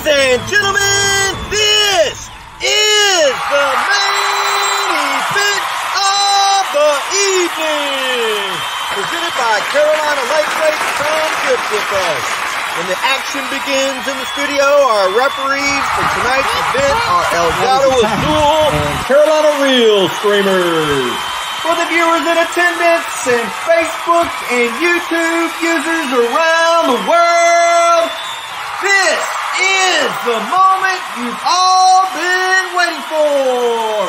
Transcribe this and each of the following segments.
Ladies and gentlemen, this is the main event of the evening. Presented by Carolina Lightweight from Good With Us. When the action begins in the studio, our referees for tonight's event are El Gato Azul and Carolina Real Streamers. For the viewers in attendance and Facebook and YouTube users around the world, this is the moment you've all been waiting for.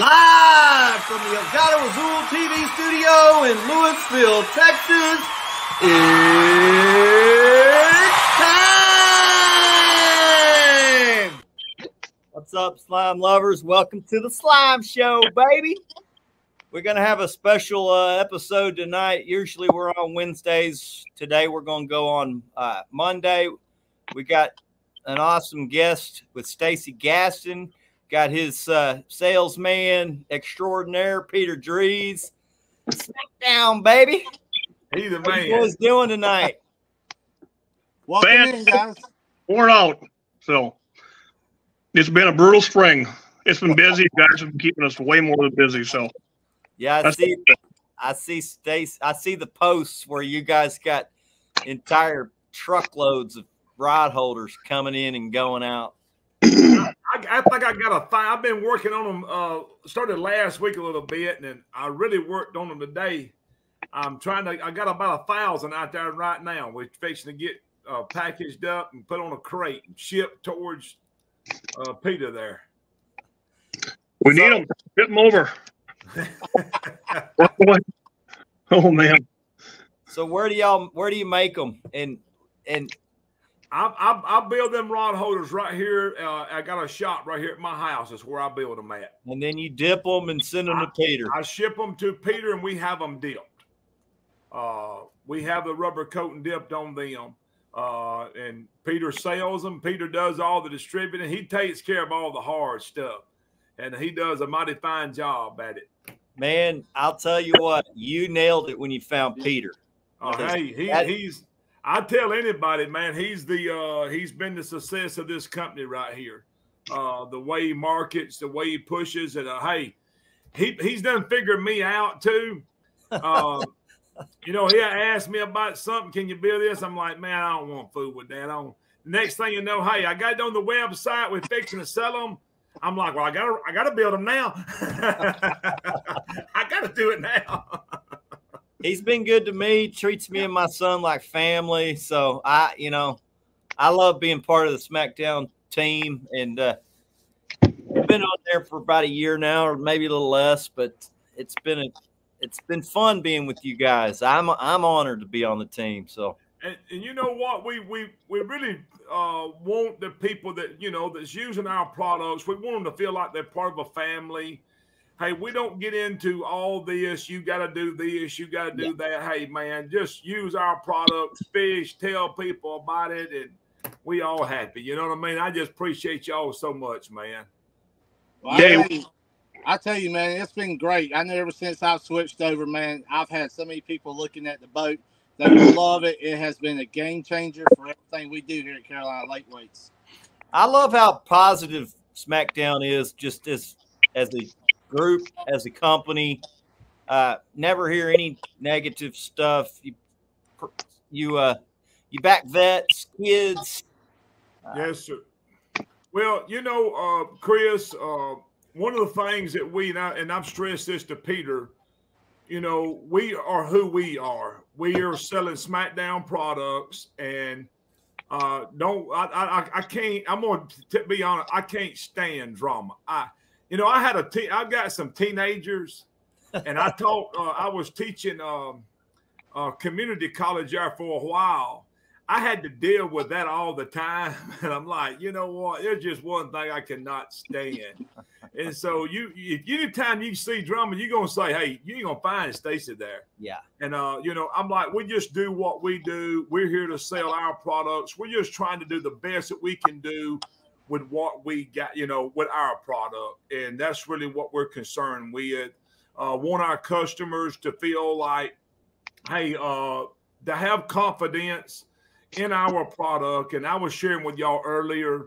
Live from the El Gato Azul TV studio in Lewisville, Texas, it's time! What's up, slime lovers? Welcome to the Slime Show, baby. We're going to have a special uh, episode tonight. Usually we're on Wednesdays. Today we're going to go on uh, Monday. We got an awesome guest with Stacey Gaston. Got his uh, salesman extraordinaire, Peter Drees. Smackdown, baby. He's the man. boys doing tonight? Welcome Fan- in, guys. worn out. So it's been a brutal spring. It's been busy. You guys have been keeping us way more than busy. So Yeah, I That's- see. I see Stacey. I see the posts where you guys got entire truckloads of rod holders coming in and going out. I, I think I got a file. I've been working on them. Uh, started last week a little bit, and then I really worked on them today. I'm trying to. I got about a thousand out there right now. We're fixing to get uh, packaged up and put on a crate and shipped towards uh, Peter there. we need them. Get them over. oh man. So where do y'all? Where do you make them? And and I, I, I build them rod holders right here. Uh, I got a shop right here at my house. That's where I build them at. and then you dip them and send them to Peter. I ship them to Peter, and we have them dipped. Uh, we have the rubber coating dipped on them, uh, and Peter sells them. Peter does all the distributing. He takes care of all the hard stuff, and he does a mighty fine job at it. Man, I'll tell you what, you nailed it when you found Peter. Because hey, he, that- he's. I tell anybody, man, he's the uh, he's been the success of this company right here. Uh, the way he markets, the way he pushes, and uh, hey, he he's done figured me out too. Uh, you know, he asked me about something. Can you build this? I'm like, man, I don't want food with that. I don't. Next thing you know, hey, I got it on the website. We're fixing to sell them. I'm like, well, I gotta, I gotta build them now. I gotta do it now. He's been good to me, treats me and my son like family. So I, you know, I love being part of the SmackDown team, and uh, we've been on there for about a year now, or maybe a little less. But it's been a, it's been fun being with you guys. I'm I'm honored to be on the team. So And, and you know what? We we we really uh, want the people that you know that's using our products. We want them to feel like they're part of a family. Hey, we don't get into all this. You got to do this. You got to do that. Hey, man, just use our products, fish, tell people about it, and we all happy. You know what I mean? I just appreciate y'all so much, man. Well, I, Dave. tell you, I tell you, man, it's been great. I know ever since I've switched over, man, I've had so many people looking at the boat. They love it. It has been a game changer for everything we do here at Carolina Lightweights. I love how positive SmackDown is, just as as a group, as a company. Uh, never hear any negative stuff. You you uh you back vets, kids. Yes, sir. Well, you know, uh, Chris, uh, one of the things that we and, I, and I've stressed this to Peter, you know, we are who we are. We are selling SmackDown products, and uh, don't I, I I can't. I'm gonna be honest. I can't stand drama. I, you know, I had a te- I've got some teenagers, and I taught. Uh, I was teaching um, uh, community college there for a while. I had to deal with that all the time. And I'm like, you know what? There's just one thing I cannot stand. and so you if anytime you see drama, you're gonna say, Hey, you ain't gonna find Stacey there. Yeah. And uh, you know, I'm like, we just do what we do. We're here to sell our products. We're just trying to do the best that we can do with what we got, you know, with our product. And that's really what we're concerned with. Uh, want our customers to feel like, hey, uh, to have confidence in our product, and I was sharing with y'all earlier.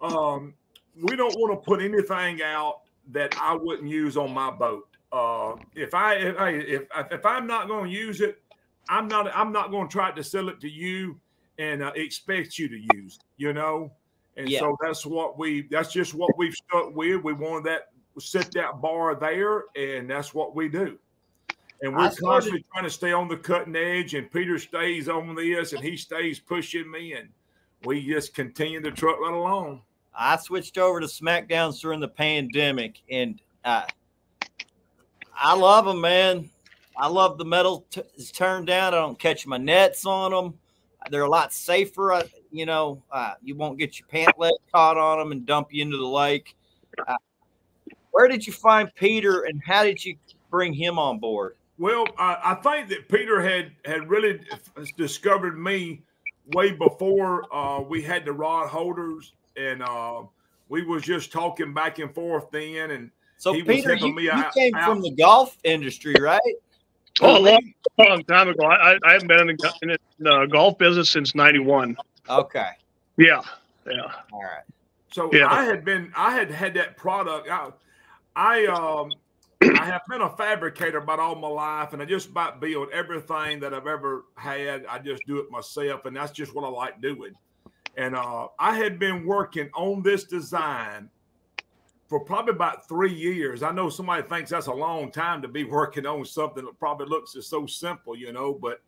Um, we don't want to put anything out that I wouldn't use on my boat. Uh, if I if I if, if I'm not going to use it, I'm not I'm not going to try to sell it to you and uh, expect you to use. You know, and Yeah. so that's what we that's just what we've stuck with. We wanted that set that bar there, and that's what we do. And we're started- constantly trying to stay on the cutting edge, and Peter stays on this, and he stays pushing me, and we just continue to truck right along. I switched over to SmackDowns during the pandemic, and uh, I love them, man. I love the metal t- is turned down. I don't catch my nets on them. They're a lot safer. Uh, you know, uh, you won't get your pant leg caught on them and dump you into the lake. Uh, where did you find Peter, and how did you bring him on board? Well, I, I think that Peter had had really discovered me way before uh, we had the rod holders, and uh, we was just talking back and forth then. And So, He Peter, helping you, me you out- came out. from the golf industry, right? Oh, a long, long time ago. I, I- I haven't been in the, in the golf business since '91. Okay. Yeah, yeah. All right. So Yeah. I had been, I had had that product. I, I, um, I have been a fabricator about all my life, and I just about build everything that I've ever had. I just do it myself, and that's just what I like doing. And uh, I had been working on this design for probably about three years. I know somebody thinks that's a long time to be working on something that probably looks just so simple, you know, but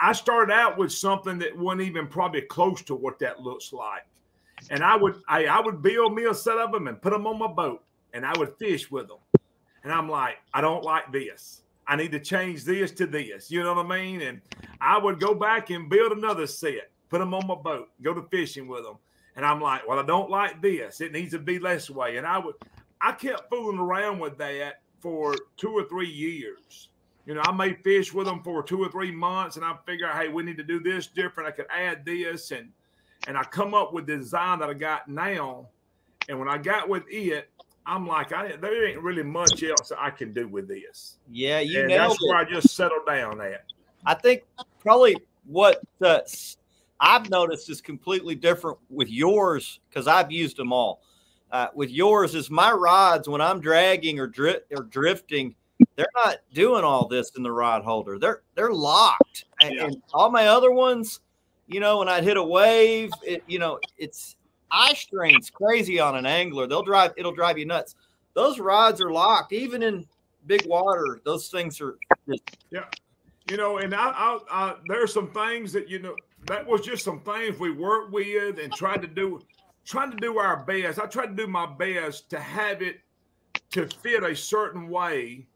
I started out with something that wasn't even probably close to what that looks like and I would I, I would build me a set of them and put them on my boat, and I would fish with them. And I'm like, I don't like this. I need to change this to this. You know what I mean? And I would go back and build another set, put them on my boat, go to fishing with them. And I'm like, well, I don't like this. It needs to be less way. And I would, I kept fooling around with that for two or three years. You know, I may fish with them for two or three months, and I figure, hey, we need to do this different. I could add this, and and I come up with the design that I got now. And when I got with it, I'm like, I there ain't really much else I can do with this. Yeah, you and that's it. where I just settled down at. I think probably what uh, s- I've noticed is completely different with yours because I've used them all. Uh, with yours is my rods when I'm dragging or dri- or drifting, they're not doing all this in the rod holder. They're they're locked. And, Yeah. and all my other ones, you know, when I'd hit a wave, it you know, it's eye strain's crazy on an angler. They'll drive it'll drive you nuts. Those rods are locked, even in big water. Those things are just You know, and I, I, I there are some things that you know that was just some things we worked with and tried to do, trying to do our best. I tried to do my best to have it to fit a certain way,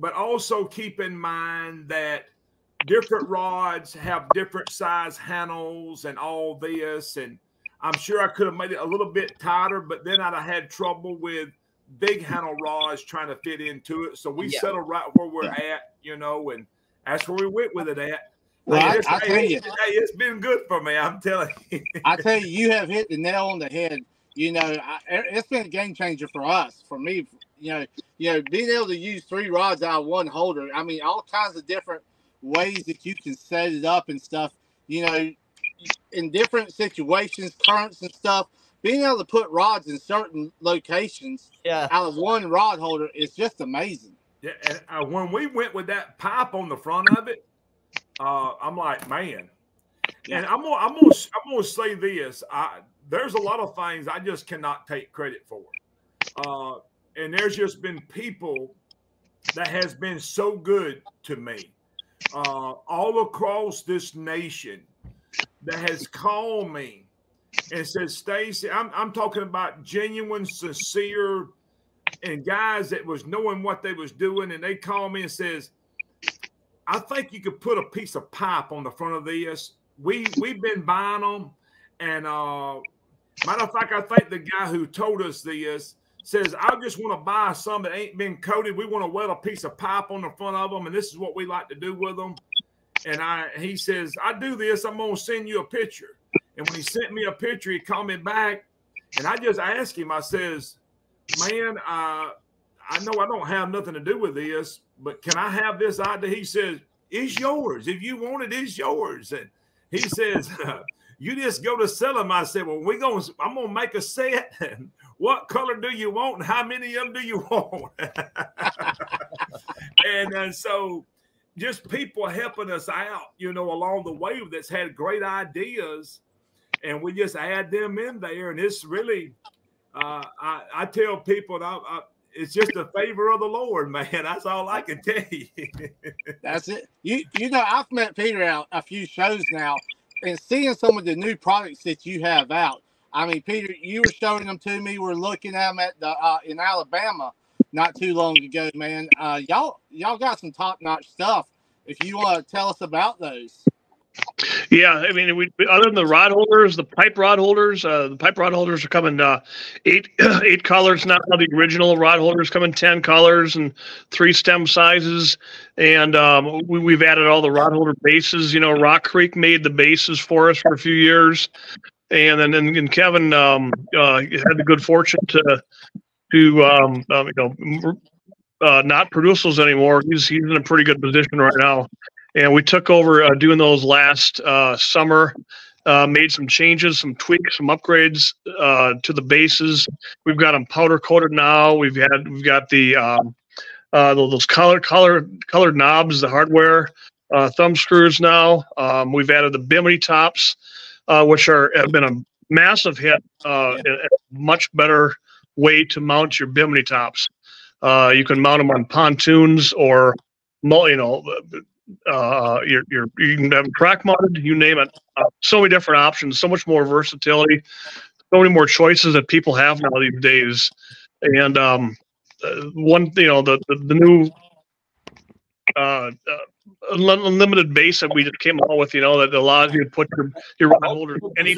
but also keep in mind that different rods have different size handles and all this. And I'm sure I could have made it a little bit tighter, but then I'd have had trouble with big handle rods trying to fit into it. So we Yeah. settled right where we're at, you know, and that's where we went with it at. Well, I- I hey, tell you. hey, it's been good for me. I'm telling you. I tell you, you have hit the nail on the head. You know, I, it's been a game changer for us. For me, you know, you know, being able to use three rods out of one holder. I mean, all kinds of different ways that you can set it up and stuff. You know, in different situations, currents and stuff. Being able to put rods in certain locations yeah. out of one rod holder is just amazing. Yeah, and uh, when we went with that pipe on the front of it, uh, I'm like, man. And I'm gonna, I'm gonna, I'm gonna say this. I there's a lot of things I just cannot take credit for. Uh, and there's just been people that has been so good to me uh, all across this nation that has called me and said, Stacey, I'm, I'm talking about genuine, sincere, and guys that was knowing what they was doing, and they call me and says, I think you could put a piece of pipe on the front of this. We we've been buying them, and uh, matter of fact, I think the guy who told us this says, I just want to buy some that ain't been coated. We want to weld a piece of pipe on the front of them, and this is what we like to do with them. And I, he says, I do this. I'm gonna send you a picture. And when he sent me a picture, he called me back, and I just asked him. I says, Man, uh, I know I don't have nothing to do with this, but can I have this idea? He says, It's yours. If you want it, it's yours. And he says, "You just go to sell them." I said, "Well, we going I'm gonna make a set. what color do you want, and how many of them do you want?" and uh, so, just people helping us out, you know, along the way that's had great ideas, and we just add them in there, and it's really. Uh, I, I tell people, I, I it's just a favor of the Lord, man. That's all I can tell you. That's it. You you know, I've met Peter out a few shows now, and seeing some of the new products that you have out. I mean, Peter, you were showing them to me. We're looking at them at the uh, in Alabama not too long ago, man. Uh, y'all y'all got some top notch stuff. If you want to tell us about those. Yeah, I mean, we, other than the rod holders, the pipe rod holders, uh, the pipe rod holders are coming uh, eight eight colors now. The original rod holders come in ten colors and three stem sizes, and um, we, have added all the rod holder bases. You know, Rock Creek made the bases for us for a few years, and then and, and Kevin um, uh, had the good fortune to to um, um you know uh, not produce those anymore. He's he's in a pretty good position right now and we took over uh, doing those last uh, summer. Uh, made some changes, some tweaks, some upgrades uh, to the bases. We've got them powder coated now. We've had we've got the um, uh, those color color colored knobs, the hardware uh, thumb screws now. Um, we've added the bimini tops, which are have been a massive hit. A much better way to mount your bimini tops. you can mount them on pontoons or you know uh, you're, you're, you can have track mounted, you name it. Uh, so many different options, so much more versatility, so many more choices that people have now these days. And um, uh, one, you know, the the, the new uh, uh, unlimited base that we just came out with, you know, that allows you to put your your rod holder any.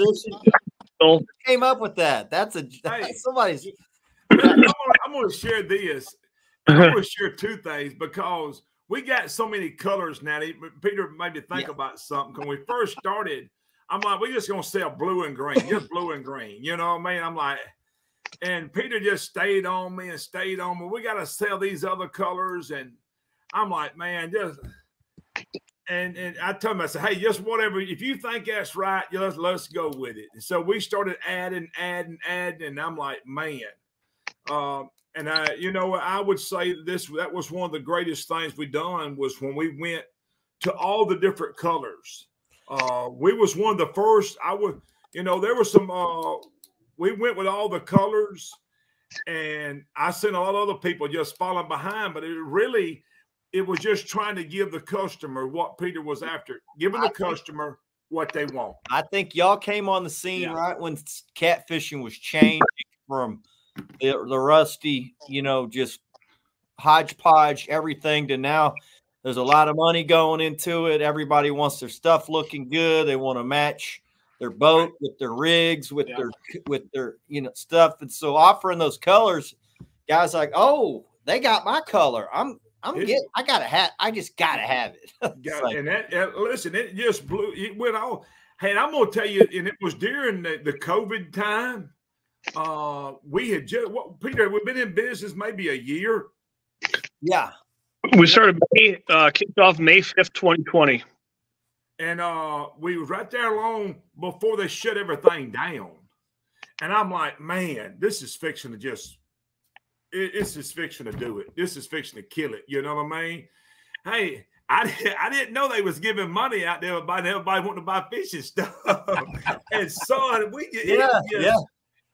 Came up with that. That's a that's hey, somebody's. I'm gonna share this. I'm gonna share two things because we got so many colors now. Peter made me think yeah. about something. When we first started, I'm like, we're just gonna sell blue and green, just blue and green. You know what I mean? I'm like, and Peter just stayed on me and stayed on me. We got to sell these other colors, and I'm like, man, just and and I told him, I said, hey, just whatever. If you think that's right, let's let's go with it. And so we started adding, adding, adding, and I'm like, man. Um, and I, you know, I would say this that was one of the greatest things we done was when we went to all the different colors. Uh, we was one of the first. I would, you know, there was some. Uh, we went with all the colors, and I seen a lot of other people just falling behind. But it really, it was just trying to give the customer what Peter was after, giving the customer what they want. I think y'all came on the scene yeah. right when catfishing was changing from the, the rusty, you know, just hodgepodge everything to now there's a lot of money going into it. Everybody wants their stuff looking good. They want to match their boat with their rigs, with yeah. their with their you know stuff. And so offering those colors, guys like, oh, they got my color. I'm I'm it, getting I got a hat. I just gotta have it. got, like, and that, that, listen, it just blew it went all hey, I'm gonna tell you, and it was during the, the COVID time. Uh, we had just what Peter, we've been in business maybe a year. Yeah. We started May, uh, kicked off May 5th, 2020. And uh, we was right there long before they shut everything down. And I'm like, man, this is fiction to just, it, it's just fiction to do it. This is fiction to kill it. You know what I mean? Hey, I, I didn't know they was giving money out there by everybody wanting to buy fishing stuff. and son, we yeah, just, yeah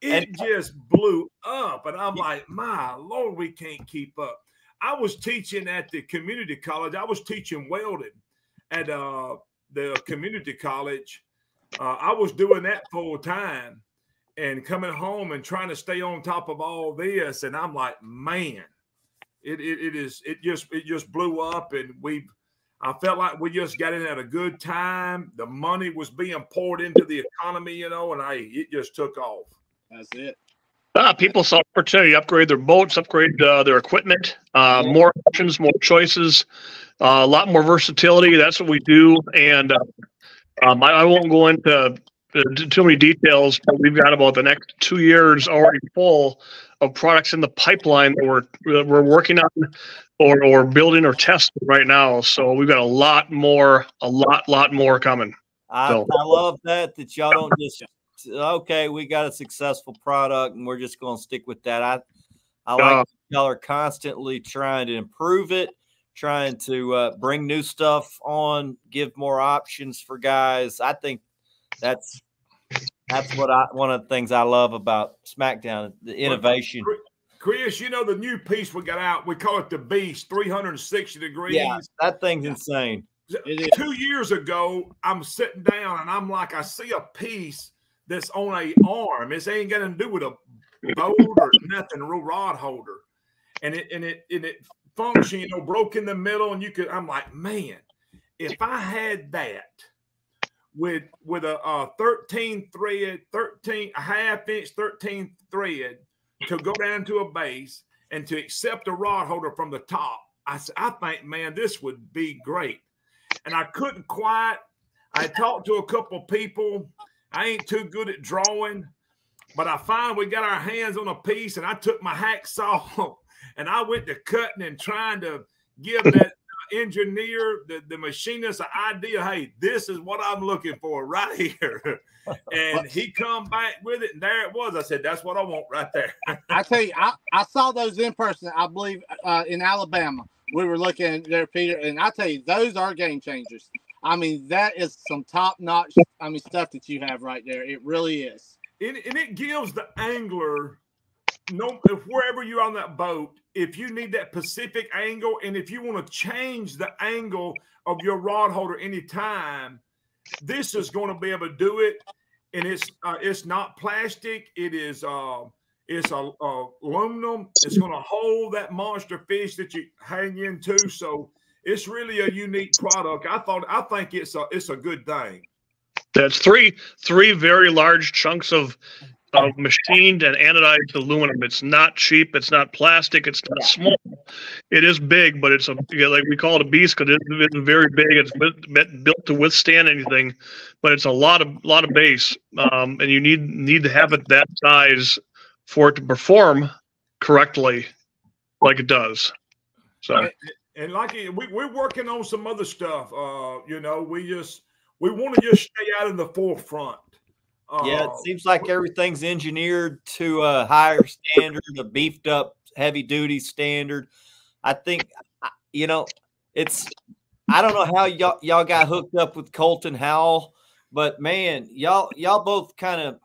it and, just blew up. And I'm like, my Lord, we can't keep up. I was teaching at the community college. I was teaching welding at uh, the community college. Uh, I was doing that full time and coming home and trying to stay on top of all this. And I'm like, man, it, it, it is, it just, it just blew up. And we, I felt like we just got in at a good time. The money was being poured into the economy, you know, and I, it just took off. That's it. Uh, people saw opportunity to upgrade their boats, upgrade uh, their equipment, uh, more options, more choices, uh, a lot more versatility. That's what we do. And uh, um, I, I, won't go into uh, too many details, but we've got about the next two years already full of products in the pipeline that we're we're working on, or or building or testing right now. So we've got a lot more, a lot, lot more coming. I, So- I love that that y'all don't just okay. We got a successful product and we're just going to stick with that. I I like Uh, that y'all are constantly trying to improve it, trying to uh, bring new stuff on, give more options for guys. I think that's that's what I one of the things I love about SmackDown, the innovation. Chris, you know the new piece we got out. We call it the Beast, 360 degrees. Yeah, that thing's insane. It is. Two years ago, I'm sitting down and I'm like, I see a piece that's on a arm. This ain't got to do with a boat or nothing, a real rod holder, and it and it and it function, you know, broke in the middle, and you could. I'm like, man, if I had that with with a, uh 13 thread, 13 a half inch, 13 thread to go down to a base and to accept a rod holder from the top, I said, I think, man, this would be great. And I couldn't quite. I talked to a couple people. I ain't too good at drawing, but I find we got our hands on a piece, and I took my hacksaw and I went to cutting and trying to give that engineer, the, the machinist, an idea. Hey, this is what I'm looking for right here. And he come back with it, and there it was. I said, "That's what I want right there." I tell you, I, I saw those in person. I believe uh, in Alabama. We were looking there, Peter, and I tell you, those are game changers. I mean, that is some top notch. I mean, stuff that you have right there. It really is. and, and it gives the angler no if wherever you're on that boat if you need that pacific angle and if you want to change the angle of your rod holder anytime this is going to be able to do it and it's uh, it's not plastic it is uh it's a, uh aluminum it's going to hold that monster fish that you hang into so it's really a unique product i thought i think it's a it's a good thing That's three three very large chunks of of machined and anodized aluminum. It's not cheap. It's not plastic. It's not small. It is big, but it's a yeah, like we call it a beast because it's, very big. It's built built to withstand anything, but it's a lot of lot of base, um, and you need need to have it that size for it to perform correctly, like it does. So and like we, we're working on some other stuff. Uh, you know, we just we want to just stay out in the forefront. Uh, Yeah, it seems like everything's engineered to a higher standard, a beefed up heavy duty standard. I think, you know, it's, I don't know how y'all, y'all got hooked up with Colton Howell, but man, y'all, y'all both kind of,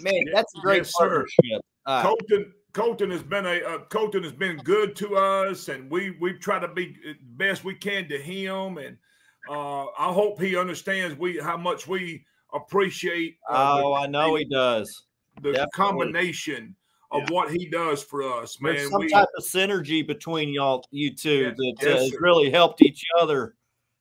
man, that's a great Yes, sir. partnership. Uh, Colton Colton has been a uh, Colton has been good to us, and we we've tried to be best we can to him, and uh, I hope he understands we how much we appreciate. Uh, oh, I know he does. the, the definitely. combination of what he does for us, man. There's some we, type of synergy between y'all, you two, Yes, that uh, yes, has really helped each other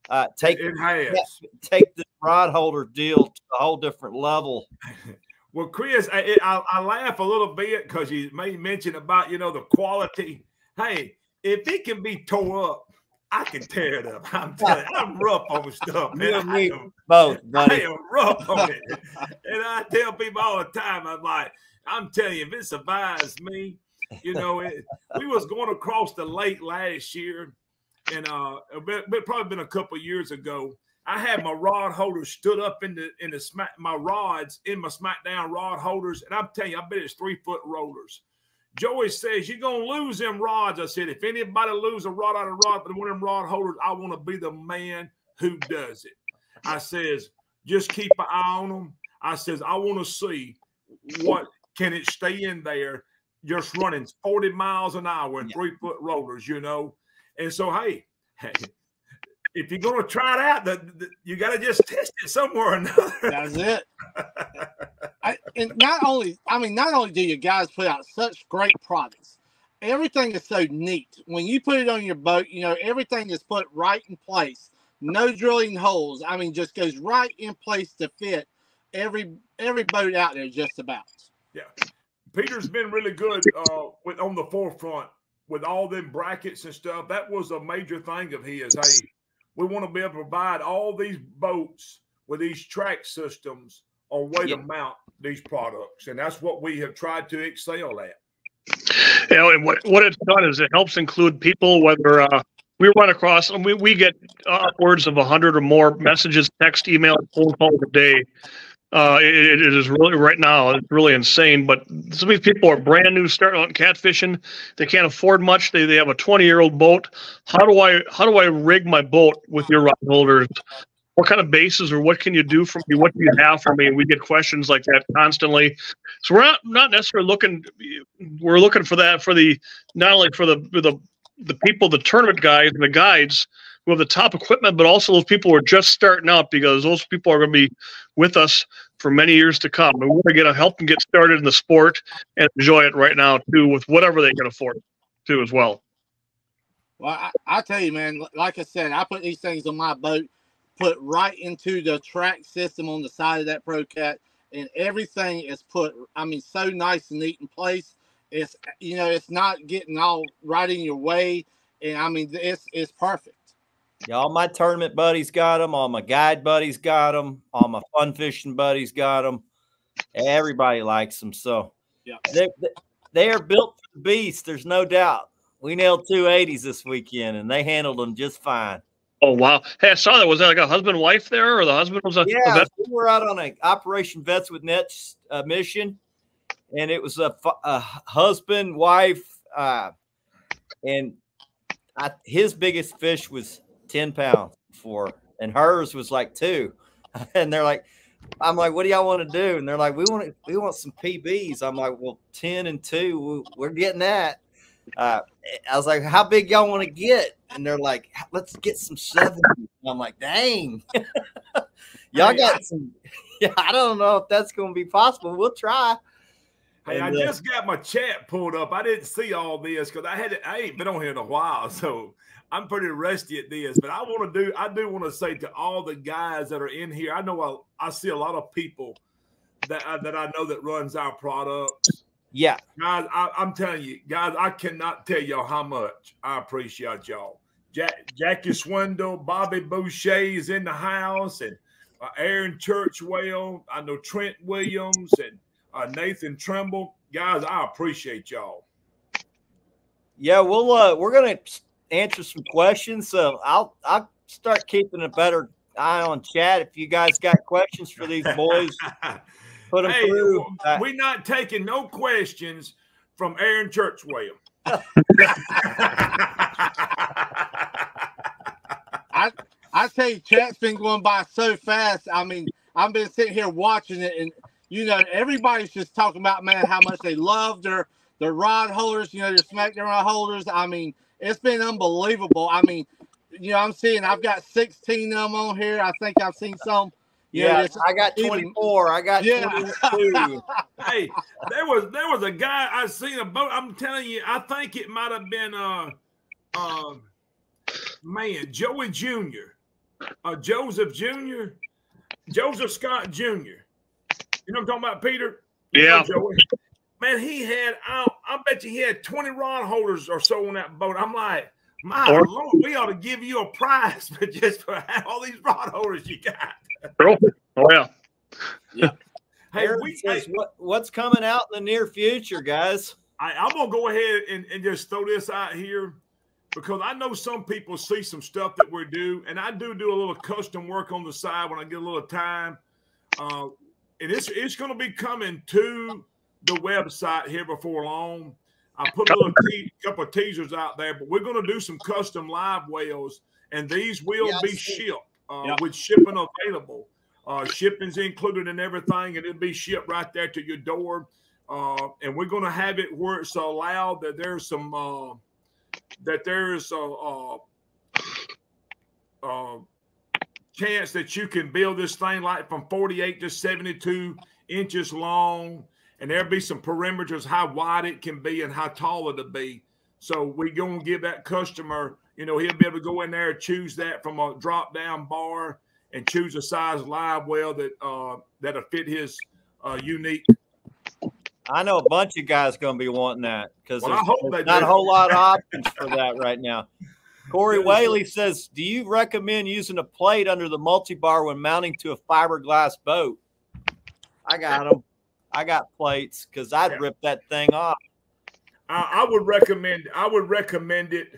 uh, take it has. take the rod holder deal to a whole different level. Well, Chris, I, I, I laugh a little bit because you made mention about you know the quality. Hey, if it can be tore up, I can tear it up. I'm telling you, I'm rough on stuff, man. You and I am, both, I am rough on it, and I tell people all the time, I'm like, I'm telling you, if it survives me, you know, it, we was going across the lake last year, and uh, it been- probably been a couple years ago. I had my rod holders stood up in the in the smack my rods in my SmackDown rod holders, and I'm telling you, I bet it's three foot rollers. Joey says you're gonna lose them rods. I said, if anybody lose a rod out of rod, but one of them rod holders, I want to be the man who does it. I says, just keep an eye on them. I says, I want to see what can it stay in there, just running 40 miles an hour in Yeah. three foot rollers, you know. And so, hey, hey, if you're gonna try it out, the, the- you got to just test it somewhere or another. That's it. I, and not only, I mean, not only do you guys put out such great products, everything is so neat. When you put it on your boat, you know, everything is put right in place. No drilling holes. I mean, just goes right in place to fit every every boat out there, just about. Yeah, Peter's been really good uh, with on the forefront with all them brackets and stuff. That was a major thing of his. Hey, we want to be able to provide all these boats with these track systems on way Yeah. to mount these products, and that's what we have tried to excel at. you know, and what what it's done is it helps include people whether uh, we run across and we, we get upwards of 100 or more messages text email phone calls a day uh, it, it is really right now it's really insane but some of these people are brand new starting out catfishing. They can't afford much. They, they have a 20 year old boat. How do i how do i rig my boat with your rod holders? What kind of bases or what can you do for me? What do you have for me? We get questions like that constantly. So we're not not necessarily looking we're looking for that for the not only for the the the people, the tournament guys and the guides who have the top equipment, but also those people who are just starting out because those people are going to be with us for many years to come. And we want to get a help them get started in the sport and enjoy it right now too, with whatever they can afford too as well. Well, I, I tell you, man, like I said, I put these things on my boat, put right into the track system on the side of that Pro Cat, and everything is put, I mean, so nice and neat in place it's you know, it's not getting all right in your way, and I mean, it's it's perfect. Yeah, all my tournament buddies got them. All my guide buddies got them. All my fun fishing buddies got them. Everybody likes them. So yeah, they they are built for the beast. There's no doubt. We nailed two 80s this weekend, and they handled them just fine. Oh wow! Hey, I saw that. Was that like a husband wife there, or the husband was a yeah? A we were out on an Operation Vets with Nets uh, mission, and it was a, a husband, wife, uh, and I, his biggest fish was 10 pounds for, and hers was like two. And they're like, I'm like, what do y'all want to do? And they're like, we want to, we want some PBs. I'm like, well, 10 and two, we're getting that. Uh, I was like, how big y'all want to get? And they're like, let's get some 70. I'm like, dang, y'all got some. Yeah, I don't know if that's going to be possible. We'll try. Hey, I just got my chat pulled up. I didn't see all this because I had it, I ain't been on here in a while, so I'm pretty rusty at this. But I want to do I do want to say to all the guys that are in here. I know I, I see a lot of people that I, that I know that runs our products. Yeah, guys, I, am telling you, guys, I cannot tell y'all how much I appreciate y'all. Jack, Jackie Swindle, Bobby Boucher is in the house, and uh, Aaron Churchwell. I know Trent Williams and uh, Nathan Trimble. Guys, I appreciate y'all. Yeah, we'll uh, we're gonna answer some questions. So I'll I'll start keeping a better eye on chat. If you guys got questions for these boys, put them hey, through. We're not taking no questions from Aaron Churchwell. I I tell you, chat's been going by so fast. I mean, I've been sitting here watching it, and you know, everybody's just talking about man how much they love their their rod holders, you know, their smackdown rod holders. I mean, it's been unbelievable. I mean, you know, I'm seeing I've got 16 of them on here. I think I've seen some. Yeah, I got 24. Even, I got yeah. 22. hey, there was there was a guy I seen a boat. I'm telling you, I think it might have been uh uh man, Joey Jr. Uh Joseph Jr. Joseph Scott Jr. You know what I'm talking about, Peter? Yeah. Man, he had, I, I bet you he had 20 rod holders or so on that boat. I'm like, my or, Lord, we ought to give you a prize for just for all these rod holders you got. Oh, yeah. Yeah. Hey, we, says, hey, what, what's coming out in the near future, guys? I, I'm going to go ahead and, and just throw this out here because I know some people see some stuff that we do, and I do do a little custom work on the side when I get a little time. Uh, and it's it's going to be coming to the website here before long. I put a little te- couple of teasers out there, but we're going to do some custom live wells, and these will be shipped uh, yep. with shipping available. Uh, shipping's included in everything, and it'll be shipped right there to your door. Uh, and we're going to have it where it's allowed that there's some uh, that there's a, a, a chance that you can build this thing like from 48 to 72 inches long, and there'll be some perimeters how wide it can be and how tall it'll be. So we're going to give that customer, you know, he'll be able to go in there choose that from a drop down bar and choose a size live well that uh, that'll fit his uh, unique. I know a bunch of guys going to be wanting that because well, there's, there's not do. a whole lot of options for that right now. Corey Whaley says, "Do you recommend using a plate under the multi-bar when mounting to a fiberglass boat?" I got them. I got plates because I'd yeah. rip that thing off. I, I, would recommend. I would recommend it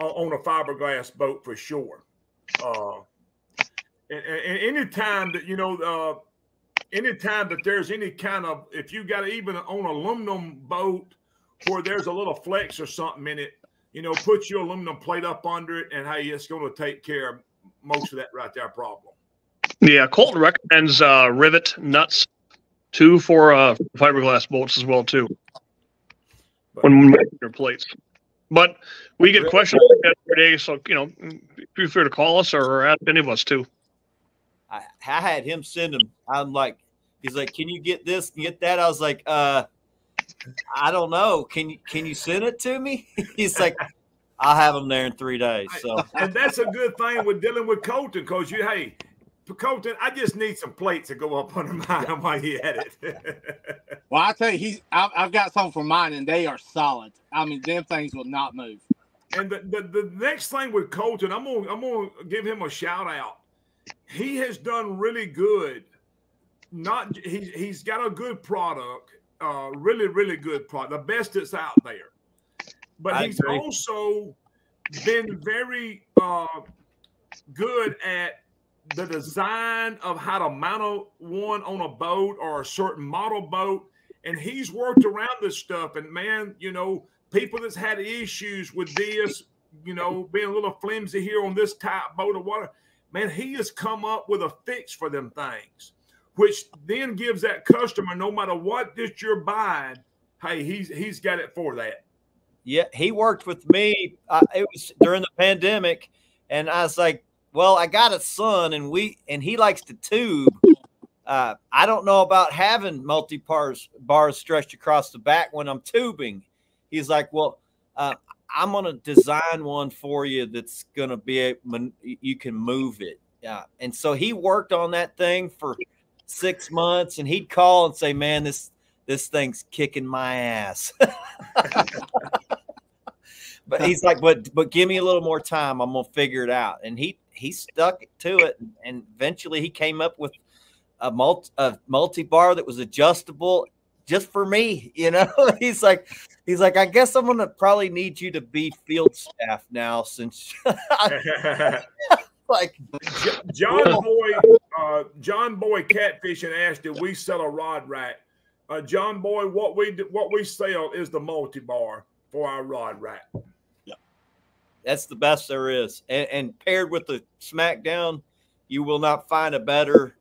on a fiberglass boat for sure. Uh, and, and anytime that you know, uh, anytime that there's any kind of, if you got even on aluminum boat where there's a little flex or something in it, you know, put your aluminum plate up under it, and hey, it's going to take care of most of that right there problem. Yeah, Colton recommends uh, rivet nuts too for uh, fiberglass bolts as well too. But- when making your plates. But we get questions every day, so you know, feel free to call us or ask any of us too. I, I had him send him. I'm like, he's like, can you get this? Can get that? I was like, uh, I don't know. Can you can you send it to me? He's like, I'll have them there in three days. So and that's a good thing with dealing with Colton because you, hey, Colton, I just need some plates to go up under mine while he had it. Well, I tell you, he's. I've, I've got some for mine, and they are solid. I mean, them things will not move. and the, the, the next thing with Colton, I'm gonna I'm gonna give him a shout out. He has done really good. Not he's he's got a good product, uh, really really good product, the best that's out there. But I he's agree. also been very uh, good at the design of how to mount a, one on a boat or a certain model boat. And he's worked around this stuff. And man, you know, people that's had issues with this, you know, being a little flimsy here on this type boat of water, man, he has come up with a fix for them things, which then gives that customer, no matter what that you're buying, hey, he's he's got it for that. yeah, he worked with me. Uh, it was during the pandemic, and I was like, well, I got a son, and we and he likes to tube. Uh, I don't know about having multi bars bars stretched across the back when I'm tubing. He's like, well, uh, I'm gonna design one for you that's gonna be a, you can move it. Yeah, and so he worked on that thing for six months, and he'd call and say, "Man, this this thing's kicking my ass." but he's like, "But but give me a little more time. I'm gonna figure it out." And he he stuck to it, and eventually he came up with a multi a multi bar that was adjustable just for me. You know, he's like, he's like, I guess I'm gonna probably need you to be field staff now since like John Boy, uh, John Boy catfishing asked, "Did we sell a rod rack?" Uh, John Boy, what we what we sell is the multi bar for our rod rack. That's the best there is, and, and paired with the SmackDown, you will not find a better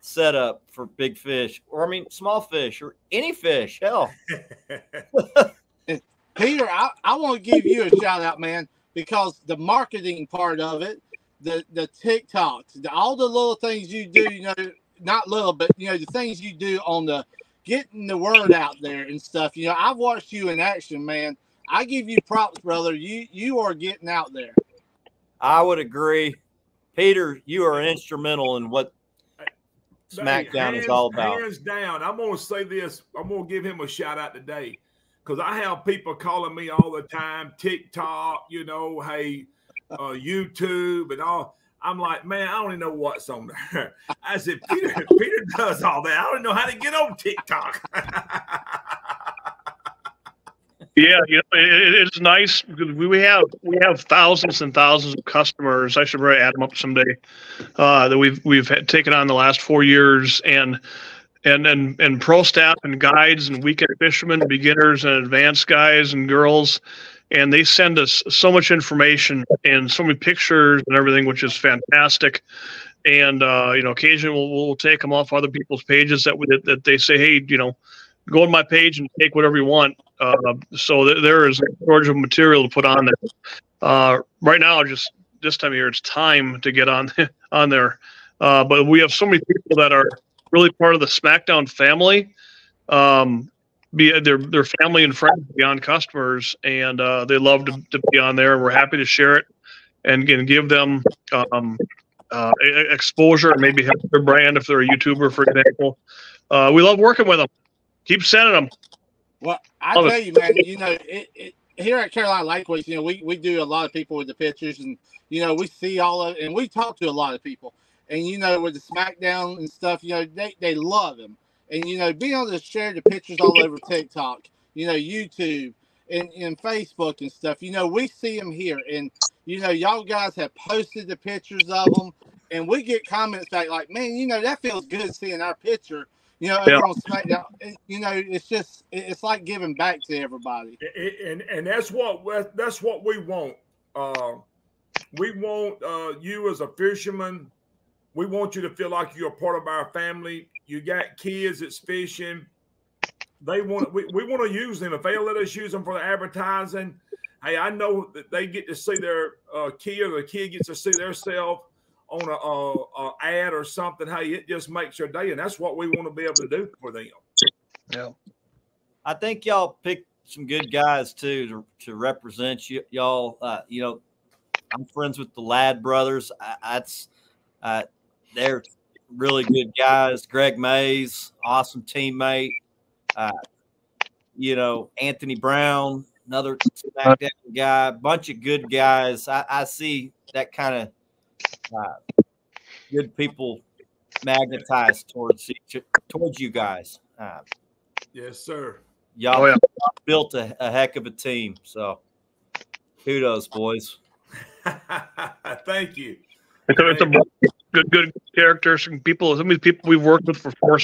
setup for big fish, or I mean small fish, or any fish. Hell, Peter, I, I want to give you a shout out, man, because the marketing part of it, the the TikToks, the, all the little things you do, you know, not little, but you know, the things you do on the getting the word out there and stuff. You know, I've watched you in action, man. I give you props, brother. You you are getting out there. I would agree. Peter, you are instrumental in what Hey, SmackDown is all about. Hands down. I'm gonna say this. I'm gonna give him a shout out today. Because I have people calling me all the time, TikTok, you know, hey, uh, YouTube and all. I'm like, man, I don't even know what's on there. I said, Peter, Peter does all that. I don't know how to get on TikTok. Yeah, you know, it, it's nice we have we have thousands and thousands of customers. I should really add them up someday. Uh, that we've we've had, taken on the last four years, and and and and pro staff and guides and weekend fishermen, beginners and advanced guys and girls, and they send us so much information and so many pictures and everything, which is fantastic. And uh, you know, occasionally we'll, we'll take them off other people's pages that we, that they say, hey, you know, go on my page and take whatever you want. Uh, so th- there is a storage of material to put on there. Uh, right now, just this time of year, it's time to get on on there. Uh, but we have so many people that are really part of the SmackDown family. Um, be their their family and friends beyond customers, and uh, they love to, to be on there. We're happy to share it and, give them um, uh, exposure and maybe help their brand if they're a YouTuber, for example. Uh, we love working with them. Keep sending them. Well, I Love it. tell you, man, you know, it, it, here at Carolina Lakeways, you know, we, we do a lot of people with the pictures and, you know, we see all of and we talk to a lot of people. And, you know, with the SmackDown and stuff, you know, they, they love him. And, you know, being able to share the pictures all over TikTok, you know, YouTube, and, in Facebook and stuff, you know, we see them here, and you know, y'all guys have posted the pictures of them, and we get comments back like, "Man, you know, that feels good seeing our picture." You know, Yeah. over on SmackDown. You know, it's just it's like giving back to everybody. I- I- and and that's what that's what we want. Uh, we want uh, you as a fisherman. We want you to feel like you're a part of our family. You got kids that's fishing. They want we, we want to use them. If they let us use them for the advertising, hey, I know that they get to see their uh, kid or the kid gets to see their self on a, a, a ad or something. Hey, it just makes your day, and that's what we want to be able to do for them. Yeah. I think y'all picked some good guys too to, to represent you, y'all. Uh, you know, I'm friends with the Ladd brothers. I, that's uh, they're really good guys. Greg Mays, awesome teammate. Uh, you know, Anthony Brown, another guy. Bunch of good guys. I, I see that kind of uh, good people magnetized towards towards you guys. Uh, Yes, sir. y'all Oh, yeah. built a, a heck of a team. So kudos, boys. Thank you. It's a, it's a good, good characters and people. Some of these people we've worked with for four,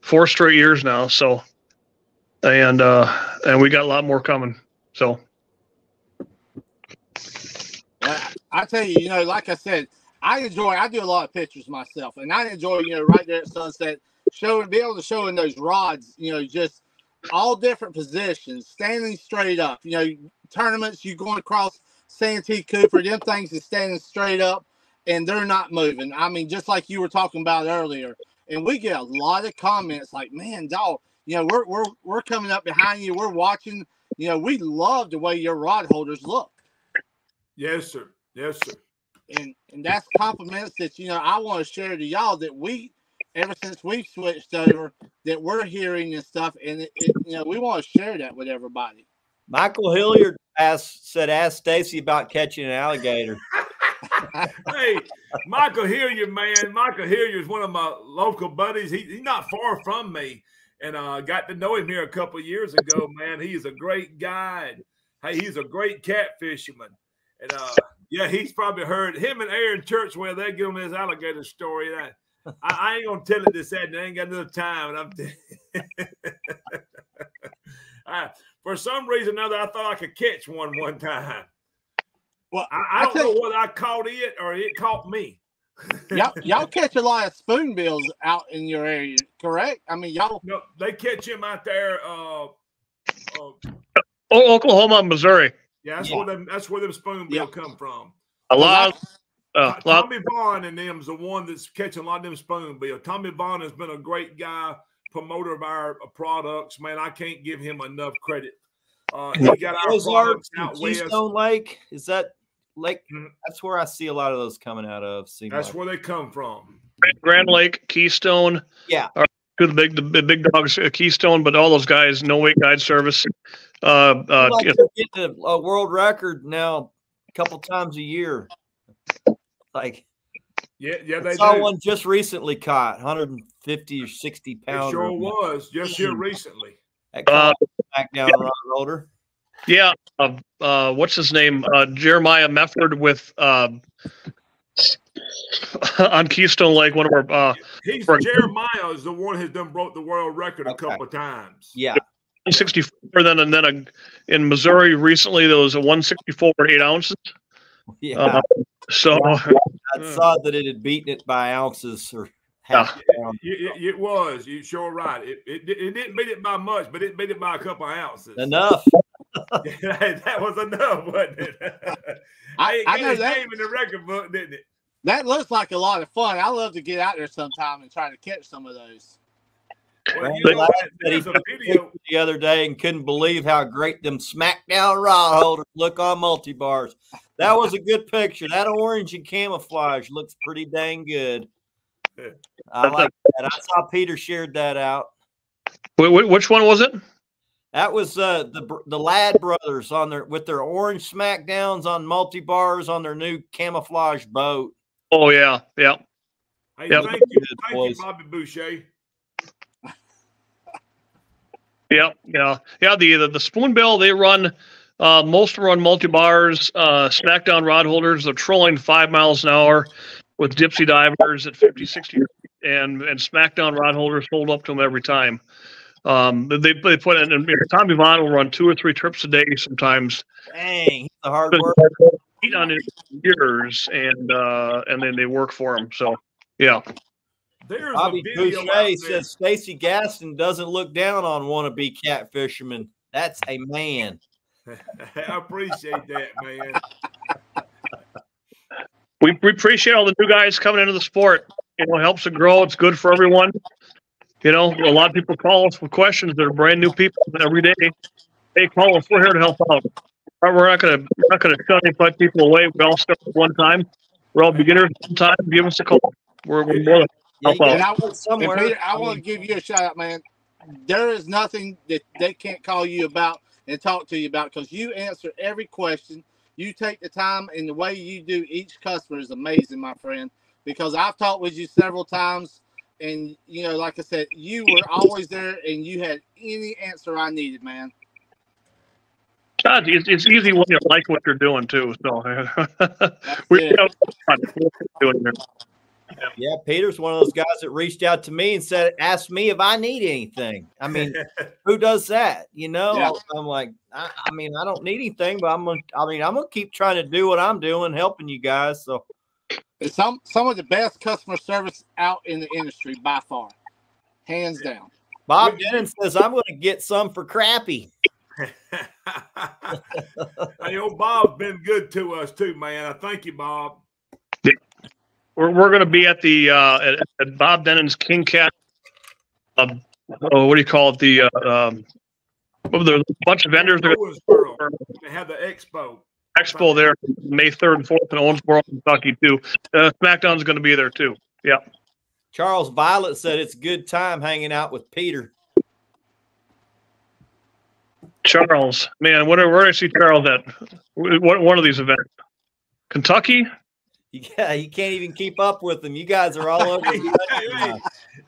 four straight years now. So, and uh, and we got a lot more coming. So, I, I tell you, you know, like I said, I enjoy. I do a lot of pictures myself, and I enjoy, you know, right there at sunset, showing, be able to show in those rods, you know, just all different positions, standing straight up. You know, tournaments you going across Santee Cooper, them things is standing straight up, and they're not moving. I mean, just like you were talking about earlier, and we get a lot of comments like, "Man, dog, you know, we're we're we're coming up behind you, we're watching." You know, we love the way your rod holders look Yes, sir. Yes, sir. And and that's compliments that you know I want to share to y'all that we ever since we've switched over that we're hearing and stuff and it, it, you know we want to share that with everybody. Michael Hilliard asked said ask Stacey about catching an alligator. hey, Michael Hilliard, man. Michael Hilliard is one of my local buddies. He, he's not far from me. And I uh, got to know him here a couple of years ago, man. He is a great guy. Hey, he's a great cat fisherman. And uh, yeah, he's probably heard him and Aaron Church where they give him his alligator story. And I, I, I ain't gonna tell it this Saturday. I ain't got enough time. And I'm Uh, for some reason or another, I thought I could catch one one time. Well, I, I I don't tell know whether I caught it or it caught me. y'all y'all catch a lot of spoonbills out in your area, correct? I mean, y'all No, they catch him out there. Uh, uh, oh, Oklahoma, Missouri, yeah, that's Yeah. where them. That's where them spoonbill Yeah. come from. a lot, of, uh, Uh, lot. Tommy Vaughn and them's the one that's catching a lot of them spoonbill. Tommy Vaughn has been a great guy, promoter of our uh, products. Man, I can't give him enough credit. Uh, he got our products out west. Keystone Lake is that Lake? Mhm. That's where I see a lot of those coming out of. seem That's like. where they come from. Grand Lake, Keystone. Yeah. Are the big, the big- big dogs, uh, Keystone, but all those guys, no weight guide service. Uh, uh, like you know, they're a, a world record now a couple times a year. Like Yeah, yeah, I they saw do. one just recently caught 150 or 60 It pounds. sure was just here recently. That caught SmackDown rod holder. yeah. Uh, uh, what's his name? Uh, Jeremiah Mefford with um, on Keystone Lake. One of our uh, He's For- Jeremiah is the one who's done broke the world record a couple of times. Yeah. 164. Then and then a, in Missouri recently there was a 164 eight ounces. Yeah. Uh, so I saw that it had beaten it by ounces or half a. It, it- it was. You sure right. It, it it didn't beat it by much, but it beat it by a couple of ounces. Enough. that was enough, wasn't it? I, I, I got know his that name in the record book, didn't it? that looks like a lot of fun. I love to get out there sometime and try to catch some of those. Well, you Well, know, Ladd he a video. the other day and couldn't believe how great them SmackDown rod holders look on multi bars. That was a good picture. That orange and camouflage looks pretty dang good. I like that. I saw Peter shared that out. wh- wh- which one was it? That was uh, the the Ladd brothers on their with their orange SmackDowns on multi bars on their new camouflage boat. Oh yeah, yeah. Hey, Yep. thank you, thank you, Bobby Boucher. Yeah, yeah, yeah. The the, the spoonbill they run. Uh, most run multi bars, uh, SmackDown rod holders. They're trolling five miles an hour with Dipsy divers at 50, 60, and and SmackDown rod holders hold up to them every time. Um, they they put in. And Tommy Vaughn will run two or three trips a day sometimes. Dang, the hard work. On for years, and uh, and then they work for him. So yeah. There's Bobby a video out Boucher there. says Stacey Gaston doesn't look down on wannabe cat fishermen. That's a man. I appreciate that, man. we, we appreciate all the new guys coming into the sport. You know, it helps it grow. It's good for everyone. You know, a lot of people call us with questions. They're brand new people every day. Hey, call us. We're here to help out. Uh, we're not gonna we're not gonna shut any five people away. We all start at one time. We're all beginners at one time. Give us a call. We're, we're more than Yeah, help you out. And I gotta want, somewhere. Peter, I I want to give you a shout out, man. There is nothing that they can't call you about and talk to you about because you answer every question. You take the time, and the way you do each customer is amazing, my friend. Because I've talked with you several times, and you know, like I said, you were always there, and you had any answer I needed, man. God, it's, it's easy when you like what you're doing too. So we it. have fun doing it. Yeah, Peter's one of those guys that reached out to me and said, "Ask me if I need anything." I mean, who does that? You know, Yeah. I'm like, I, I mean, I don't need anything, but I'm gonna. I mean, I'm gonna keep trying to do what I'm doing, helping you guys. So some some of the best customer service out in the industry by far, hands down. Bob Denon says, "I'm gonna get some for Crappy." hey, old Bob's been good to us too, man. I thank you, Bob. We're, we're going to be at the uh, at, at Bob Denon's King Cat. Um, oh, what do you call it? The uh, um, well, there's a bunch of vendors. They're Owensboro. They have the expo. expo there May 3rd and 4th in Owensboro, Kentucky, too. Uh, SmackDown's going to be there, too. Yeah. Charles Violet said it's good time hanging out with Peter. Charles, man, where, where do I see Charles at? What, one of these events? Kentucky? Yeah, you can't even keep up with them. You guys are all over. Hey, hey,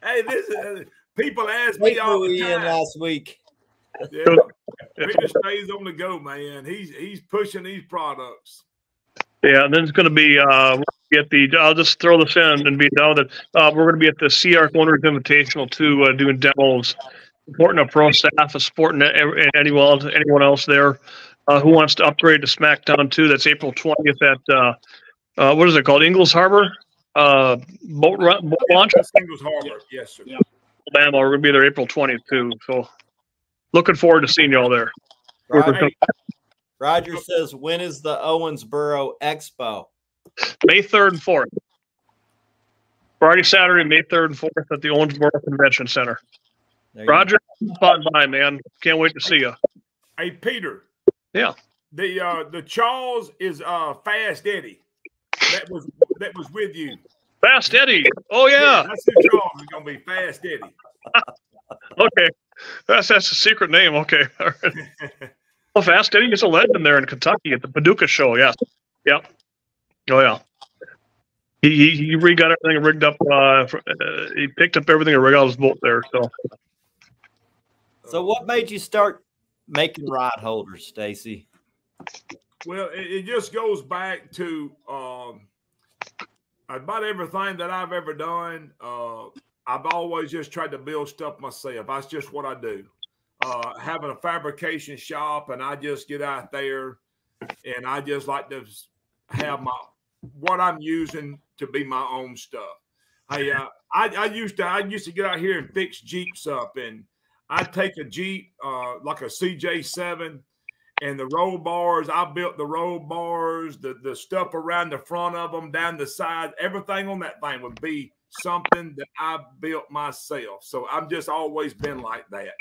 hey, this is, people ask me Wait all the we in last week. Yeah. Peter stays on the go, man. He's he's pushing these products. Yeah, and then it's going to be uh, we're gonna be at the. I'll just throw this in and be done with it. Uh, we're going to be at the SeaArk Owners Invitational too, uh, doing demos, supporting our pro staff, supporting anyone anyone else there uh, who wants to upgrade to SmackDown too. That's April twentieth at uh, what is it called? Ingles Harbor uh, boat, run, boat launch. Singles Harbor, yes, sir. Yeah. Alabama. We're going to be there April twentieth too. So looking forward to seeing y'all there. Roger, Roger says, when is the Owensboro Expo? May 3rd and 4th. Friday, Saturday, May 3rd and 4th at the Owensboro Convention Center. There you go. Roger, stop by, man. Can't wait to see you. hey, Peter. Yeah. The uh the Charles is uh Fast Eddie. That was that was with you. Fast Eddie. Oh, yeah. that's who Charles is gonna be. Fast Eddie. Okay. That's that's a secret name. Okay. All right. Well, Fast Eddie is a legend there in Kentucky at the Paducah show. Yes. Yeah. Oh, yeah. He, he, he re- got everything rigged up. Uh, for, uh, he picked up everything and rigged out his boat there. So, So, what made you start making rod holders, Stacey? Well, it, it just goes back to um, about everything that I've ever done. Uh, I've always just tried to build stuff myself. That's just what I do. Uh, having a fabrication shop, and I just get out there, and I just like to have my what I'm using to be my own stuff. I, uh, I I used to I used to get out here and fix Jeeps up, and I'd take a Jeep uh, like a CJ7 and the roll bars. I built the roll bars, the the stuff around the front of them, down the side, everything on that thing would be something that I built myself. So I've just always been like that,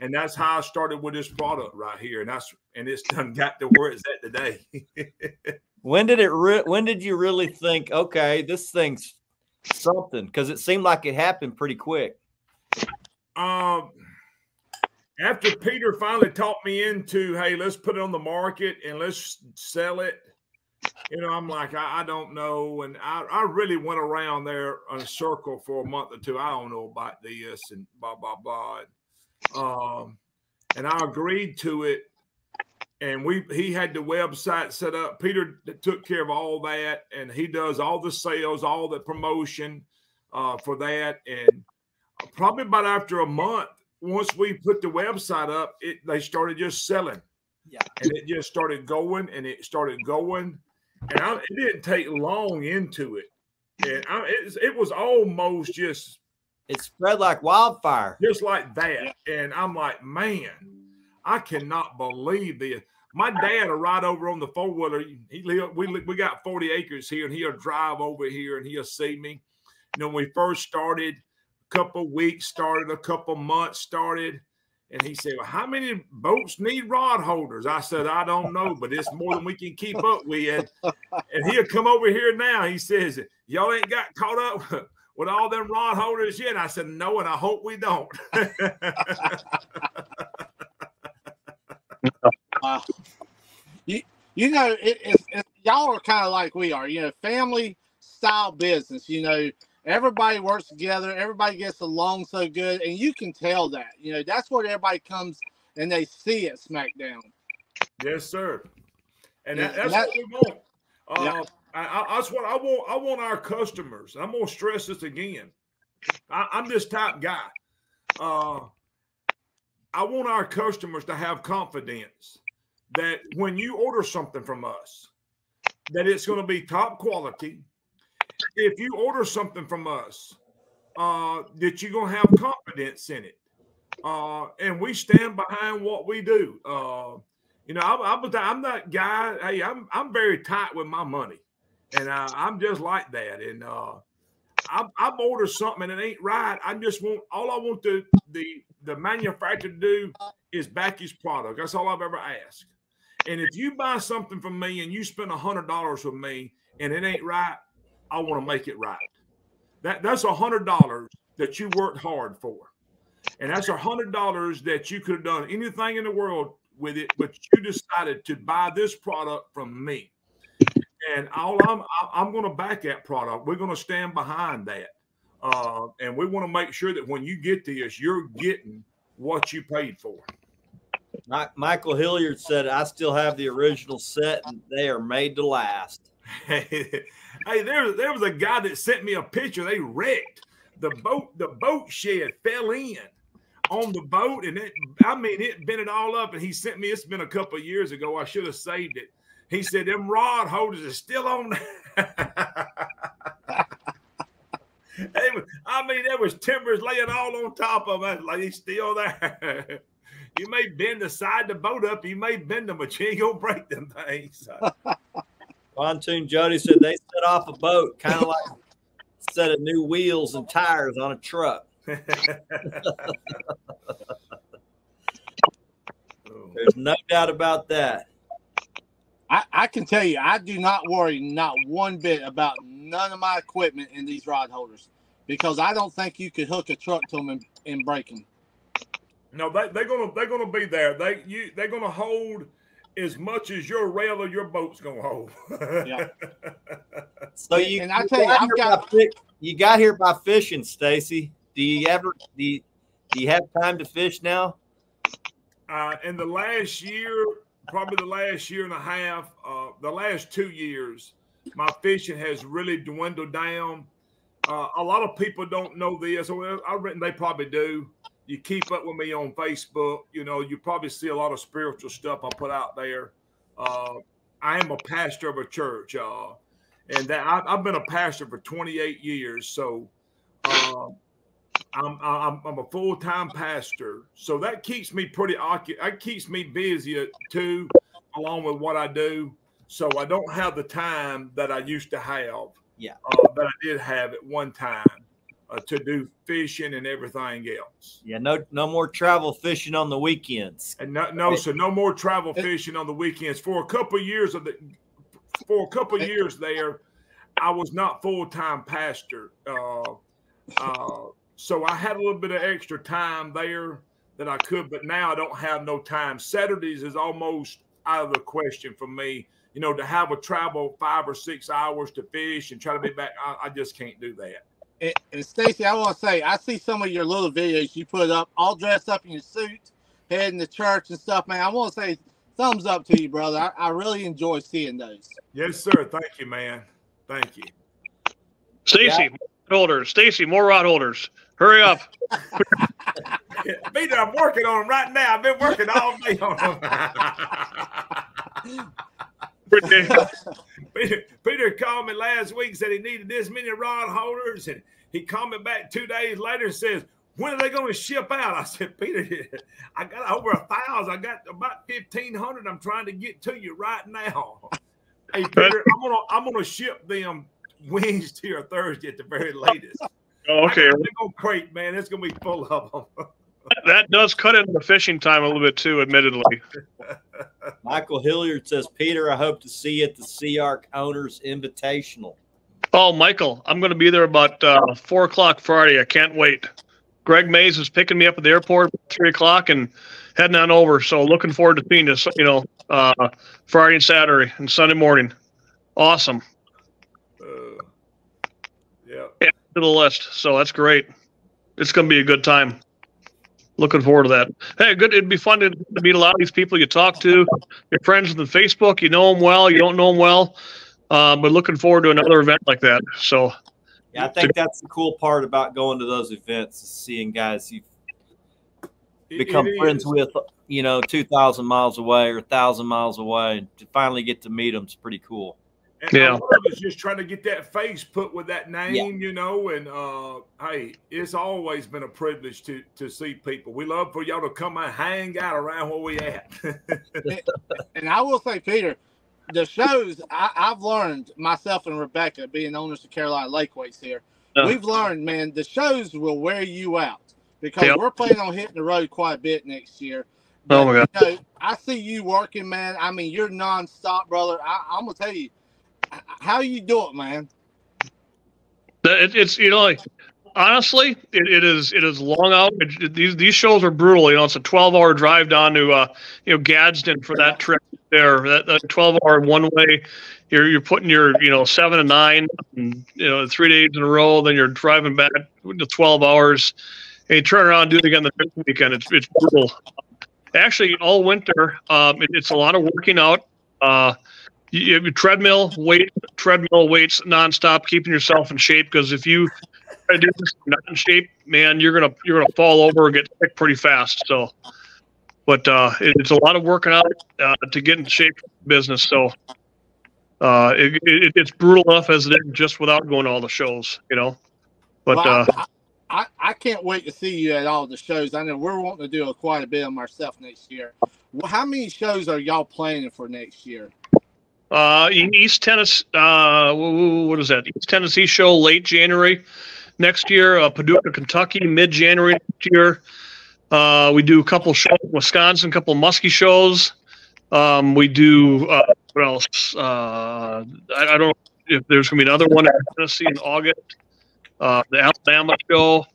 and that's how I started with this product right here, and that's and it's done got to where it's at today. When did it? Re- when did you really think, okay, this thing's something? Because it seemed like it happened pretty quick. um, after Peter finally talked me into, hey, let's put it on the market and let's sell it. You know, I'm like, I, I don't know. And I, I really went around there in a circle for a month or two. I don't know about this and blah, blah, blah. um, and I agreed to it. And we he had the website set up. Peter took care of all that, and he does all the sales, all the promotion uh, for that. And probably about after a month, once we put the website up, it they started just selling. Yeah. And it just started going and it started going. And I, it didn't take long into it. And I, it, it was almost just It spread like wildfire. just like that. And I'm like, man, I cannot believe this. My dad will ride over on the four wheeler. He we we got 40 acres here, and he'll drive over here and he'll see me. You know, when we first started, couple weeks started, a couple months started, and he said, "Well, how many boats need rod holders?" I said, "I don't know, but it's more than we can keep up with." And he'll come over here now. He says, "Y'all ain't got caught up with all them rod holders yet?" I said, "No, and I hope we don't." Uh, you, you know, y'all are kind of like we are, you know, family style business. You know, everybody works together, everybody gets along so good, and you can tell that. You know, that's what everybody comes and they see at SmackDown. Yes, sir. And Yeah, that, that's that- what we want. Uh, Yeah. I, I, that's what I want. I want our customers. I'm gonna stress this again. I, I'm this type guy. Uh, I want our customers to have confidence that when you order something from us, that it's going to be top quality. If you order something from us, uh, that you're to have confidence in it. Uh, and we stand behind what we do. Uh, you know, I'm, I'm, I'm that guy. Hey, I'm I'm very tight with my money, and uh, I'm just like that. And uh, I'm I'm order something and it ain't right. I just want all I want the the the manufacturer to do is back his product. That's all I've ever asked. And if you buy something from me and you spend a hundred dollars with me and it ain't right, I want to make it right. That that's a hundred dollars that you worked hard for, and that's a hundred dollars that you could have done anything in the world with it, but you decided to buy this product from me. And all I'm I'm going to back that product. We're going to stand behind that, uh, and we want to make sure that when you get this, you're getting what you paid for. Michael Hilliard said, "I still have the original set, and they are made to last." hey, there, there was a guy that sent me a picture. They wrecked the boat. The boat shed fell in on the boat, and it. I mean, it bent it all up. And he sent me. It's been a couple years ago. I should have saved it. He said them rod holders are still on. there." Was- I mean, there was timbers laying all on top of it. Like he's still there. you may bend the side of the boat up. You may bend them, but you ain't gonna break them things. Pontoon Jody said they set off a boat, kind of like a set of new wheels and tires on a truck. There's no doubt about that. I, I can tell you, I do not worry not one bit about none of my equipment in these rod holders because I don't think you could hook a truck to them and, and break them. No, they, they're gonna they're gonna be there. They you they're gonna hold as much as your rail or your boat's gonna hold. Yeah. So you, And I tell you, got I've here got- by fi- you got here by fishing, Stacey. Do you ever do you, do you have time to fish now? uh, in the last year, probably the last year and a half, uh, the last two years, my fishing has really dwindled down. Uh, a lot of people don't know this. Well, I reckon they probably do. You keep up with me on Facebook. You know, you probably see a lot of spiritual stuff I put out there. Uh, I am a pastor of a church, uh, and that I, I've been a pastor for 28 years. So, uh, I'm I'm, I'm a full time pastor, so that keeps me pretty occupied. That keeps me busy uh, too, along with what I do. So I don't have the time that I used to have. Yeah. uh, that I did have at one time uh, to do fishing and everything else. Yeah, no no more travel fishing on the weekends. And no, no, so no more travel fishing on the weekends. For a couple of years of the, for a couple of years there, I was not full time pastor. Uh, uh, so I had a little bit of extra time there that I could, but now I don't have no time. Saturdays is almost out of the question for me. You know, to have a travel five or six hours to fish and try to be back, I, I just can't do that. And, and Stacey, I want to say, I see some of your little videos you put up, all dressed up in your suit, heading to church and stuff, man. I want to say thumbs up to you, brother. I, I really enjoy seeing those. Yes, sir. Thank you, man. Thank you. Stacey, yeah. holders. Stacey, more rod holders. Hurry up. Peter, I'm working on them right now. I've been working all day on them. Peter, Peter called me last week, said he needed this many rod holders, and he called me back two days later and says, when are they going to ship out? I said, Peter, I got over a thousand. I got about fifteen hundred. I'm trying to get to you right now. Hey, Peter, I'm gonna I'm gonna ship them Wednesday or Thursday at the very latest. Oh, okay. Big old crate, man. It's gonna be full of them. that does cut into the fishing time a little bit too, admittedly. Michael Hilliard says, Peter, I hope to see you at the SeaArk Owners Invitational. Oh, Michael, I'm going to be there about uh, four o'clock Friday. I can't wait. Greg Mays is picking me up at the airport at three o'clock and heading on over. So looking forward to seeing this, you know, uh, Friday and Saturday and Sunday morning. Awesome. Uh, yeah. To the list. So that's great. It's going to be a good time. Looking forward to that. Hey, good. It'd be fun to, to meet a lot of these people you talk to. Your friends on Facebook. You know them well. You don't know them well. Um, but looking forward to another event like that. So yeah, I think that's the cool part about going to those events is seeing guys you've become friends with, you know, 2,000 miles away or 1,000 miles away. To finally get to meet them is pretty cool. And yeah. I was just trying to get that face put with that name, yeah. you know. And uh, hey, it's always been a privilege to to see people. We love for y'all to come and hang out around where we at. and I will say, Peter, the shows I, have learned myself and Rebecca, being owners of Carolina Lakeways here, uh, we've learned, man, the shows will wear you out because yep. we're planning on hitting the road quite a bit next year. But, oh my god! You know, I see you working, man. I mean, you're nonstop, brother. I, am gonna tell you, how you do it, man. It, it's you know, like honestly, it, it is it is long out. It, these these shows are brutal. You know, it's a 12 hour drive down to uh, you know Gadsden for that trip there. That, that 12 hour one way. You're you're putting your you know seven and nine, and, you know three days in a row. Then you're driving back to 12 hours, and you turn around and do it again the next weekend. It's it's brutal. Actually, all winter, um, it, it's a lot of working out. Uh, you, you treadmill weight, treadmill weights nonstop, keeping yourself in shape. Because if you try to do this not in shape, man, you're gonna you're gonna fall over and get sick pretty fast. So, but uh, it, it's a lot of working out uh, to get in shape business. So, uh, it, it, it's brutal enough as it is just without going to all the shows, you know. But well, I, uh, I, I can't wait to see you at all the shows. I know we're wanting to do a, quite a bit of them ourselves next year. Well, how many shows are y'all planning for next year? Uh, in East Tennessee, uh, what is that? East Tennessee show late January next year. Uh, Paducah, Kentucky, mid January next year. Uh, we do a couple shows in Wisconsin, a couple Muskie shows. Um, we do uh, what else? Uh, I, I, don't know if there's going to be another one in Tennessee in August. Uh, the Alabama show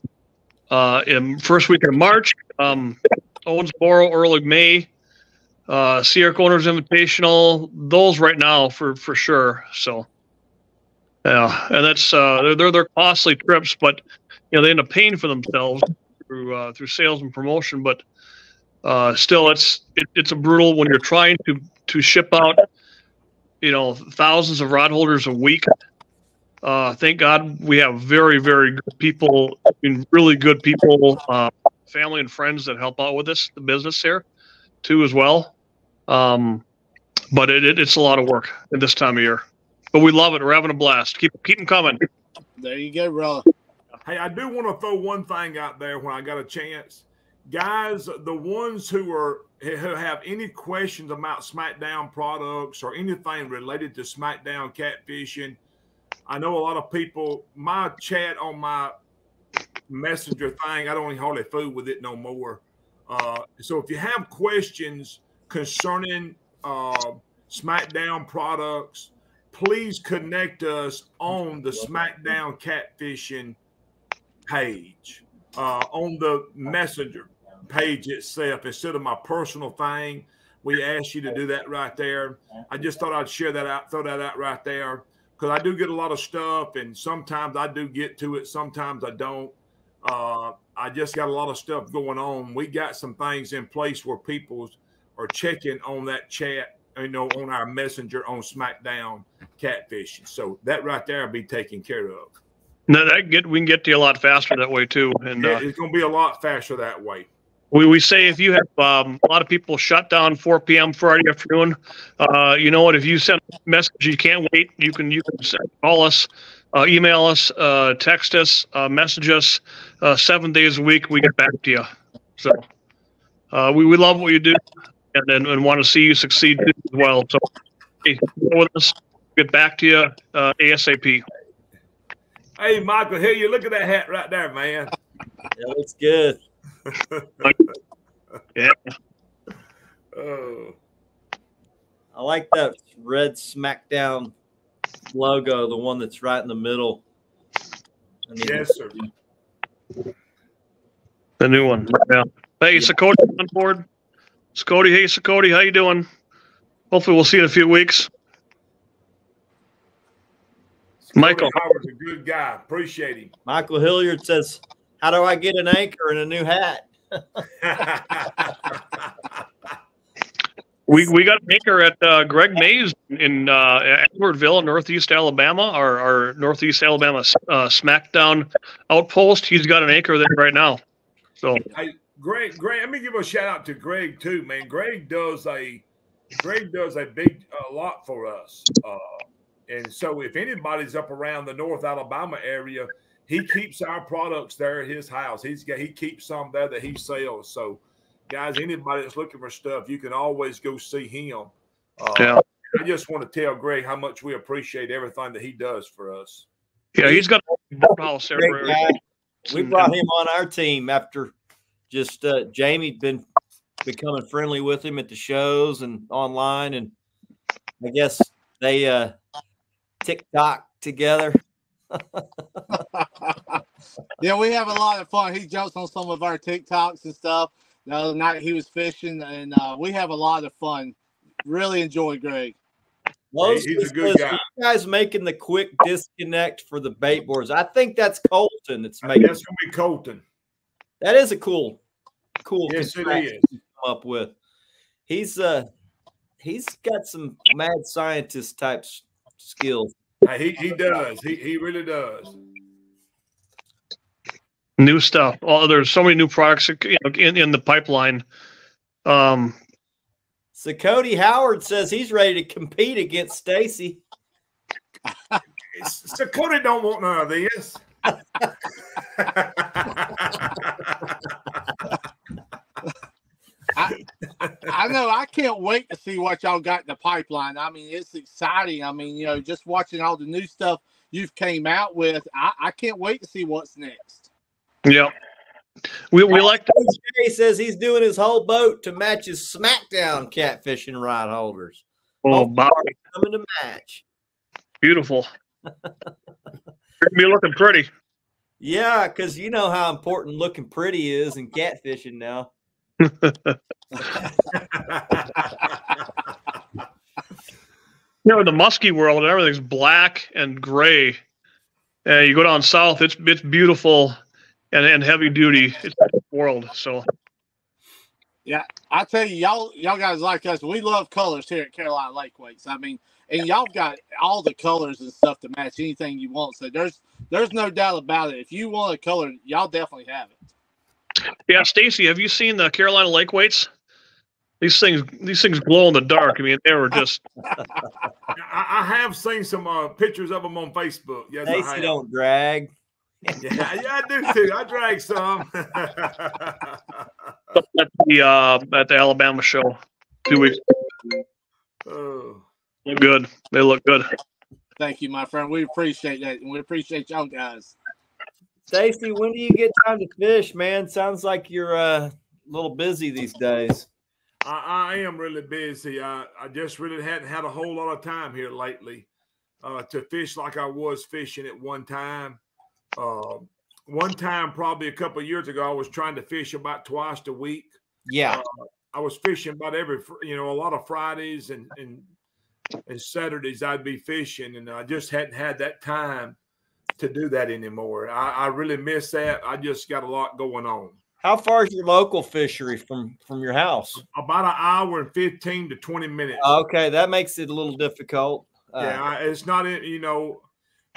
uh, in first week of March. Um, Owensboro early May uh, SeaArk Owners Invitational, those right now for for sure. So, yeah, and that's uh, they're, they're they're costly trips, but you know they end up paying for themselves through uh, through sales and promotion. But uh, still, it's it, it's a brutal when you're trying to to ship out, you know, thousands of rod holders a week. Uh, thank God we have very very good people, I mean, really good people, uh, family and friends that help out with this the business here too as well. Um, but it, it, it's a lot of work at this time of year. But we love it. We're having a blast. Keep keep them coming. There you go, bro. Hey, I do want to throw one thing out there when I got a chance, guys. The ones who are who have any questions about SmackDown products or anything related to SmackDown catfishing, I know a lot of people. My chat on my messenger thing, I don't even hardly fool with it no more. Uh, so if you have questions concerning uh, SmackDown products, please connect us on the SmackDown Catfishing page, uh, on the Messenger page itself instead of my personal thing. We ask you to do that right there. I just thought I'd share that out, throw that out right there because I do get a lot of stuff, and sometimes I do get to it, sometimes I don't. Uh, I just got a lot of stuff going on. We got some things in place where people are checking on that chat, you know, on our messenger on SmackDown catfishing. So that right there will be taken care of. No, that get we can get to you a lot faster that way too, and Yeah, uh, it's going to be a lot faster that way. we, we say if you have um, a lot of people shut down 4 p.m. Friday afternoon, uh, you know what? If you send a message, you can't wait. You can you can call us, uh, email us, uh, text us, uh, message us. Uh, seven days a week, we get back to you. So uh, we we love what you do, and and, and want to see you succeed as well. So hey, with us. Get back to you uh, asap. Hey, Michael, here you look at that hat right there, man. That looks good. Yeah. Oh, I like that red SmackDown logo, the one that's right in the middle. I need yes, sir. The new one. Yeah. Hey, Sakoti on board. Sakoti, hey Sakoti, how you doing? Hopefully we'll see you in a few weeks. Michael. Howard's a good guy. Appreciate him. Michael Hilliard says, "How do I get an anchor and a new hat?" We we got an anchor at uh, Greg Mays in uh, Edwardville, Northeast Alabama, our, our Northeast Alabama uh, SmackDown outpost. He's got an anchor there right now. So Hey, Greg, Greg, let me give a shout out to Greg too, man. Greg does a Greg does a big a lot for us. Uh, and so if anybody's up around the North Alabama area, he keeps our products there at his house. He's got he keeps some there that he sells. So guys, anybody that's looking for stuff, you can always go see him. Uh, yeah, I just want to tell Greg how much we appreciate everything that he does for us. yeah, he's got a boathouse there. Great guy. We brought him on our team after just uh, Jamie'd been becoming friendly with him at the shows and online, and I guess they uh, TikTok together. yeah, we have a lot of fun. He jokes on some of our TikToks and stuff. The other night he was fishing, and uh, we have a lot of fun. Really enjoy Greg. Mostly he's a good says, guy. "You guys making the quick disconnect for the bait boards. I think that's Colton. That's making That's gonna be Colton. That is a cool, cool Yes, it to come up with. He's uh he's got some mad scientist type skills. He, he does. He he really does. new stuff. Oh, there's so many new products you know, in in the pipeline. Um, So Cody Howard says he's ready to compete against Stacey. So Cody don't want none of this. I know. I can't wait to see what y'all got in the pipeline. I mean, it's exciting. I mean, you know, just watching all the new stuff you've came out with. I, I can't wait to see what's next. yeah, we we like to, He says he's doing his whole boat to match his SmackDown catfishing rod holders. oh, Bob, Coming to match. beautiful. You're looking pretty. Yeah, because you know how important looking pretty is in catfishing now. You know, in the musky world, everything's black and gray. And you go down south, it's it's beautiful and, and heavy duty. It's a world. So I tell you, y'all, y'all guys like us. We love colors here at Carolina Lake Wakes. I mean, and y'all got all the colors and stuff to match anything you want. So there's there's no doubt about it. If you want a color, y'all definitely have it. yeah, Stacey, have you seen the Carolina lake weights? These things these things glow in the dark. I mean, they were just I, I have seen some uh, pictures of them on Facebook. Yes, I Stacey don't drag. Yeah, yeah, I do too. I drag some. at the uh, at the Alabama show two weeks. oh. Look good. They look good. Thank you, my friend. We appreciate that, and we appreciate y'all guys. Stacey, when do you get time to fish, man? Sounds like you're uh, a little busy these days. I, I am really busy. I, I just really hadn't had a whole lot of time here lately uh, to fish like I was fishing at one time. Uh, one time, probably a couple of years ago, I was trying to fish about twice a week. Yeah. I was fishing about every, you know, a lot of Fridays and and and Saturdays I'd be fishing, and I just hadn't had that time to do that anymore. I, I really miss that. I just got a lot going on. How far is your local fishery from from your house? About an hour and fifteen to twenty minutes. Okay, that makes it a little difficult. Uh, yeah, it's not you know,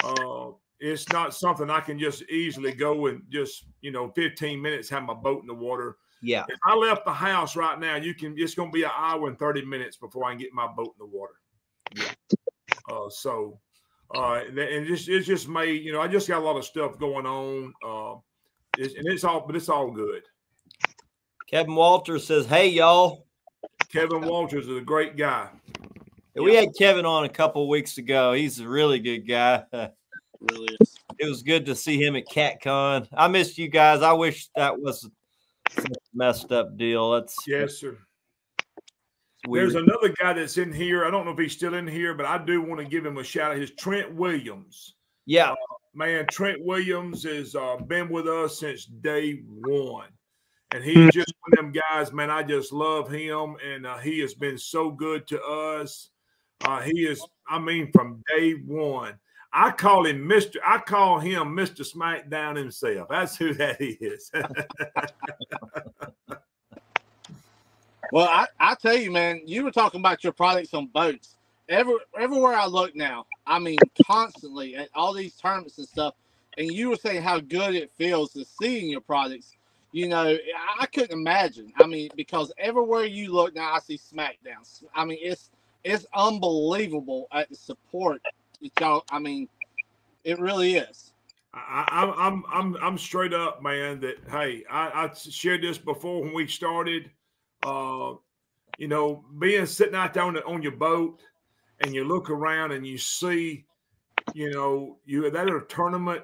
uh, it's not something I can just easily go and just you know, fifteen minutes have my boat in the water. Yeah. If I left the house right now, you can. It's going to be an hour and thirty minutes before I can get my boat in the water. Yeah. Uh, so, uh, and just it's just made. You know, I just got a lot of stuff going on. Uh, it's, and it's all, but it's all good. Kevin Walters says, "Hey, y'all." Kevin Walters is a great guy. We had Kevin on a couple weeks ago. He's a really good guy. really is. It was good to see him at CatCon. I missed you guys. I wish that was a messed up deal. That's yes, sir. There's another guy that's in here. I don't know if he's still in here, but I do want to give him a shout out. His Trent Williams. Yeah, uh, man, Trent Williams has uh, been with us since day one, and he's hmm. just one of them guys. Man, I just love him, and uh, he has been so good to us. Uh, he is, I mean, from day one. I call him Mr. I call him Mr. SmackDown himself. That's who that is. well, I, I tell you, man, you were talking about your products on boats. Every, everywhere I look now, I mean, constantly at all these tournaments and stuff, and you were saying how good it feels to seeing your products. You know, I couldn't imagine. I mean, because everywhere you look now, I see SmackDown. I mean, it's it's unbelievable at the support y'all. I mean, it really is. I, I'm I'm I'm straight up, man. That hey, I, I shared this before when we started. Uh, you know, being sitting out there on, on your boat, and you look around and you see, you know, you that at a tournament,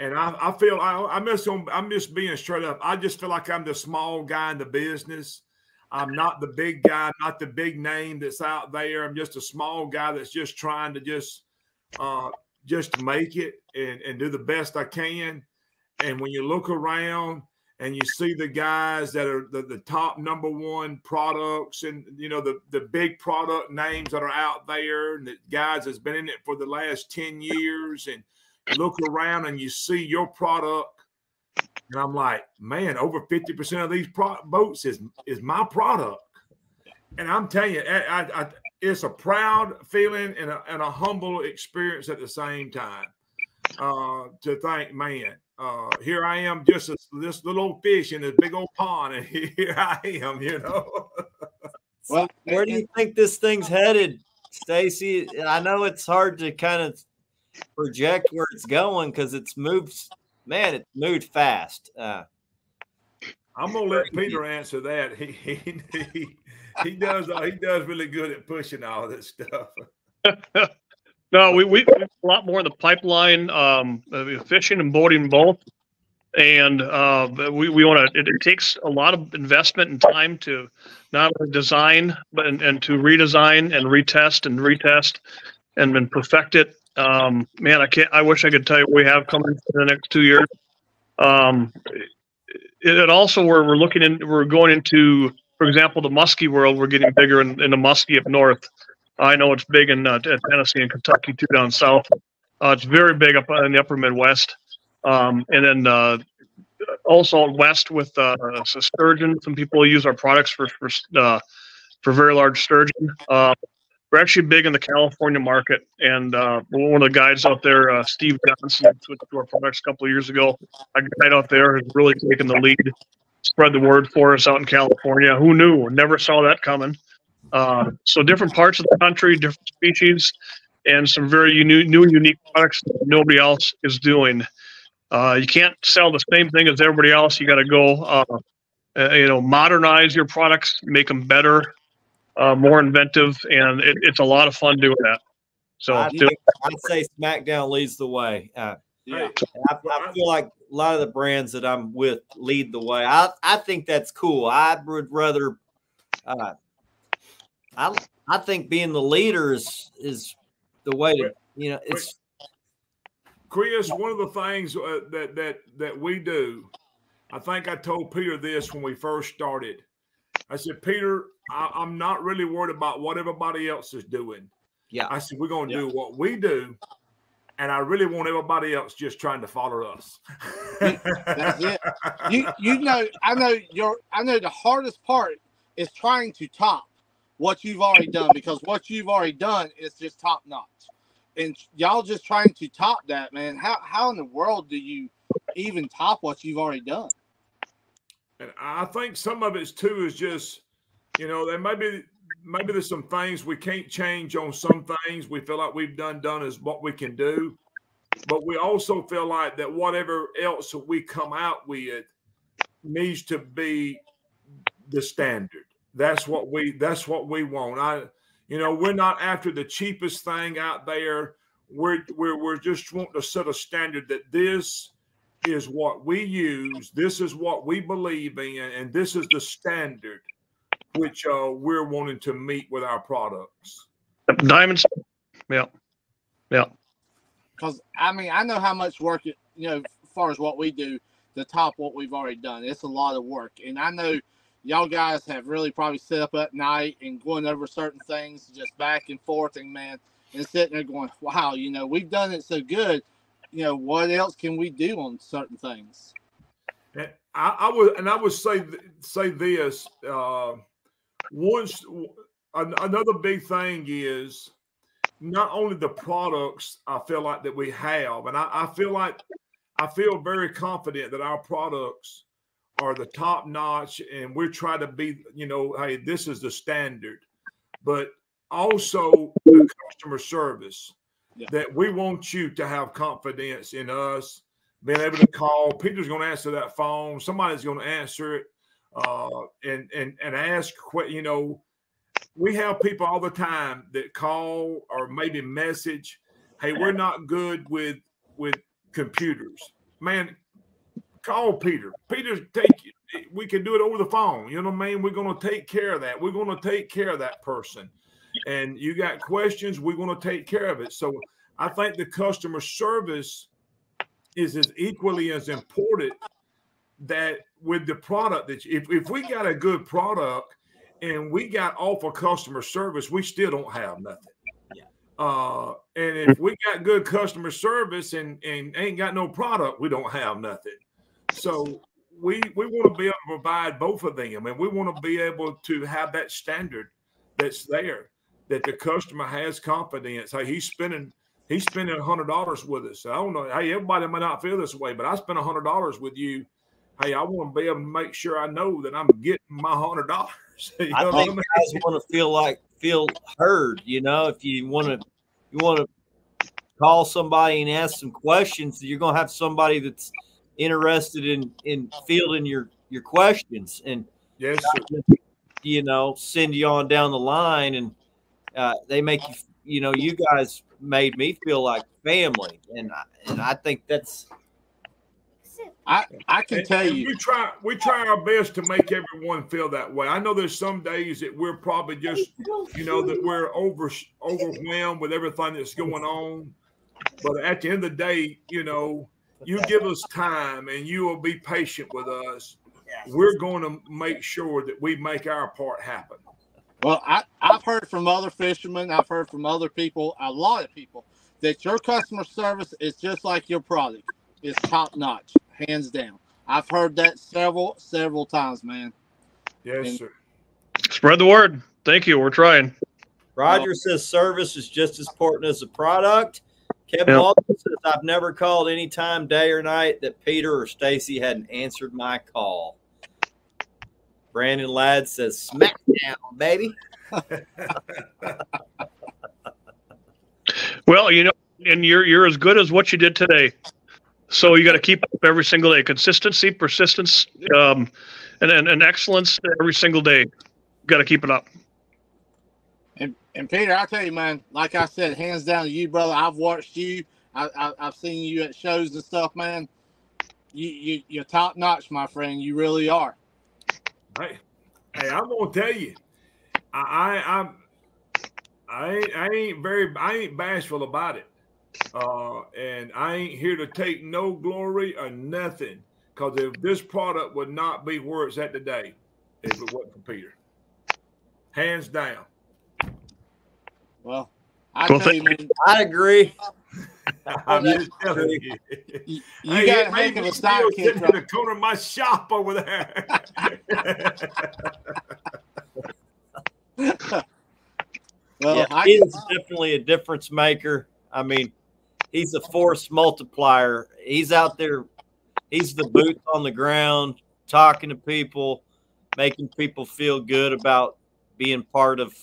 and I, I feel I, I miss on I'm just being straight up. I just feel like I'm the small guy in the business. I'm not the big guy, not the big name that's out there. I'm just a small guy that's just trying to just uh, just make it and, and do the best I can. And when you look around and you see the guys that are the, the top number one products and you know the the big product names that are out there and the guys that's been in it for the last 10 years and look around and you see your product and I'm like, man, over 50% of these boats is is my product. And I'm telling you, I, I, it's a proud feeling and a, and a humble experience at the same time. Uh, to think, man, uh, here I am, just a, this little old fish in this big old pond, and here I am, you know. well, where do you think this thing's headed, Stacey? I know it's hard to kind of project where it's going because it's moved. Man, it moved fast. Uh, I'm gonna let Peter answer that. He he, he he does uh, he does really good at pushing all this stuff. no, we we a lot more in the pipeline, um, fishing and boating both, and uh, we we want to. It, it, takes a lot of investment and time to not only design but and, and to redesign and retest and retest and then perfect it. Um, man, I can't. I wish I could tell you what we have coming for the next two years. Um, it, it also we're we're looking in. We're going into for example, the muskie world, we're getting bigger in, in the muskie up north. I know it's big in uh, Tennessee and Kentucky too down south. Uh, it's very big up in the upper Midwest. Um, and then uh, also west with uh, sturgeon. Some people use our products for for, uh, for very large sturgeon. Uh, we're actually big in the California market, and uh, one of the guys out there, Steve Johnson, switched to our products a couple of years ago. A guy out there has really taken the lead spread the word for us out in California. Who knew? Never saw that coming. Uh, so different parts of the country, different species, and some very unique, new and unique products that nobody else is doing. Uh, you can't sell the same thing as everybody else. You got to go, uh, uh, you know, modernize your products, make them better, uh, more inventive, and it, it's a lot of fun doing that. So I'd, I'd say SmackDown leads the way. Yeah, I, I, feel like a lot of the brands that I'm with lead the way. I I think that's cool. I would rather, uh, I I think being the leader is is the way to you know it's. Chris, one of the things uh, that that that we do, I think I told Peter this when we first started. I said, Peter, I, I'm not really worried about what everybody else is doing. Yeah. I said, we're going to Yeah. do what we do. And I really want everybody else just trying to follow us. That's it. You you know, I know your I know the hardest part is trying to top what you've already done because what you've already done is just top notch. And y'all just trying to top that, man. How how in the world do you even top what you've already done? And I think some of it too is just, you know, there may be maybe there's some things we can't change on some things. We feel like we've done done is what we can do. But we also feel like that whatever else we come out with needs to be the standard. That's what we that's what we want. I you know, we're not after the cheapest thing out there. We're we're we're just wanting to set a standard that this is what we use. This is what we believe in, and this is the standard which uh, we're wanting to meet with our products. Diamonds. Yeah. Yeah. Because I mean, I know how much work it, you know, as far as what we do to top what we've already done. It's a lot of work, and I know y'all guys have really probably sit up at night and going over certain things, just back and forth, and man, and sitting there going, "Wow, you know, we've done it so good. You know, what else can we do on certain things?" And I, I would, and I would say say this. Uh, once an, another big thing is not only the products I feel like that we have, and I, I feel like I feel very confident that our products are the top notch, and we're trying to be, you know, hey, this is the standard, but also the customer service Yeah. that we want you to have confidence in us being able to call. Peter's going to answer that phone. Somebody's going to answer it, uh, and and and ask. que- You know, we have people all the time that call or maybe message, "Hey, we're not good with with computers." Man, call Peter. Peter, take. We can do it over the phone. You know what I mean? We're going to take care of that. We're going to take care of that person. And you got questions, we're going to take care of it. So I think the customer service is as equally as important that with the product that if, if we got a good product and we got awful customer service, we still don't have nothing. Yeah. Uh, and if we got good customer service and, and ain't got no product, we don't have nothing. So we we want to be able to provide both of them, and we want to be able to have that standard that's there that the customer has confidence. Hey, he's spending he's spending a hundred dollars with us. I don't know. Hey, everybody may not feel this way, but I spent a hundred dollars with you. Hey, I want to be able to make sure I know that I'm getting my hundred dollars. You I know what think mean? guys want to feel like feel heard. You know, if you want to, you want to call somebody and ask some questions. You're gonna have somebody that's interested in in fielding your your questions and Yes, sir. you know send you on down the line and uh, they make you you know you guys made me feel like family and I, and I think that's I I can And- tell and you, we try we try our best to make everyone feel that way. I know there's some days that we're probably just you know that we're over overwhelmed with everything that's going on. But at the end of the day, you know, you give us time and you will be patient with us. We're going to make sure that we make our part happen. Well, I, I've heard from other fishermen, I've heard from other people, a lot of people, that your customer service is just like your product. It's top notch, hands down. I've heard that several, several times, man. Yes, And- sir. Spread the word. Thank you. We're trying. Roger says service is just as important as the product. Kevin Yep. Lawson says I've never called any time, day or night, that Peter or Stacey hadn't answered my call. Brandon Ladd says smackdown, baby. Well, you know, and you're you're as good as what you did today. So you got to keep up every single day. Consistency, persistence, um, and, and and excellence every single day. Got to keep it up. And and Peter, I tell you, man, like I said, hands down to you, brother. I've watched you. I, I I've seen you at shows and stuff, man. You you you're top notch, my friend. You really are. Hey, hey, I'm gonna tell you, I, I I'm I ain't, I ain't very I ain't bashful about it. Uh, and I ain't here to take no glory or nothing. Cause if this product would not be where it's at today, if it wasn't for Peter. Hands down. Well, I Well, tell you, man, I agree. I'm just telling you. you, you Hey, got it a made heck of a feel sidekick. sitting in the corner of my shop over there. Well, yeah, I, he is definitely a difference maker. I mean, he's a force multiplier. He's out there. He's the boots on the ground, talking to people, making people feel good about being part of,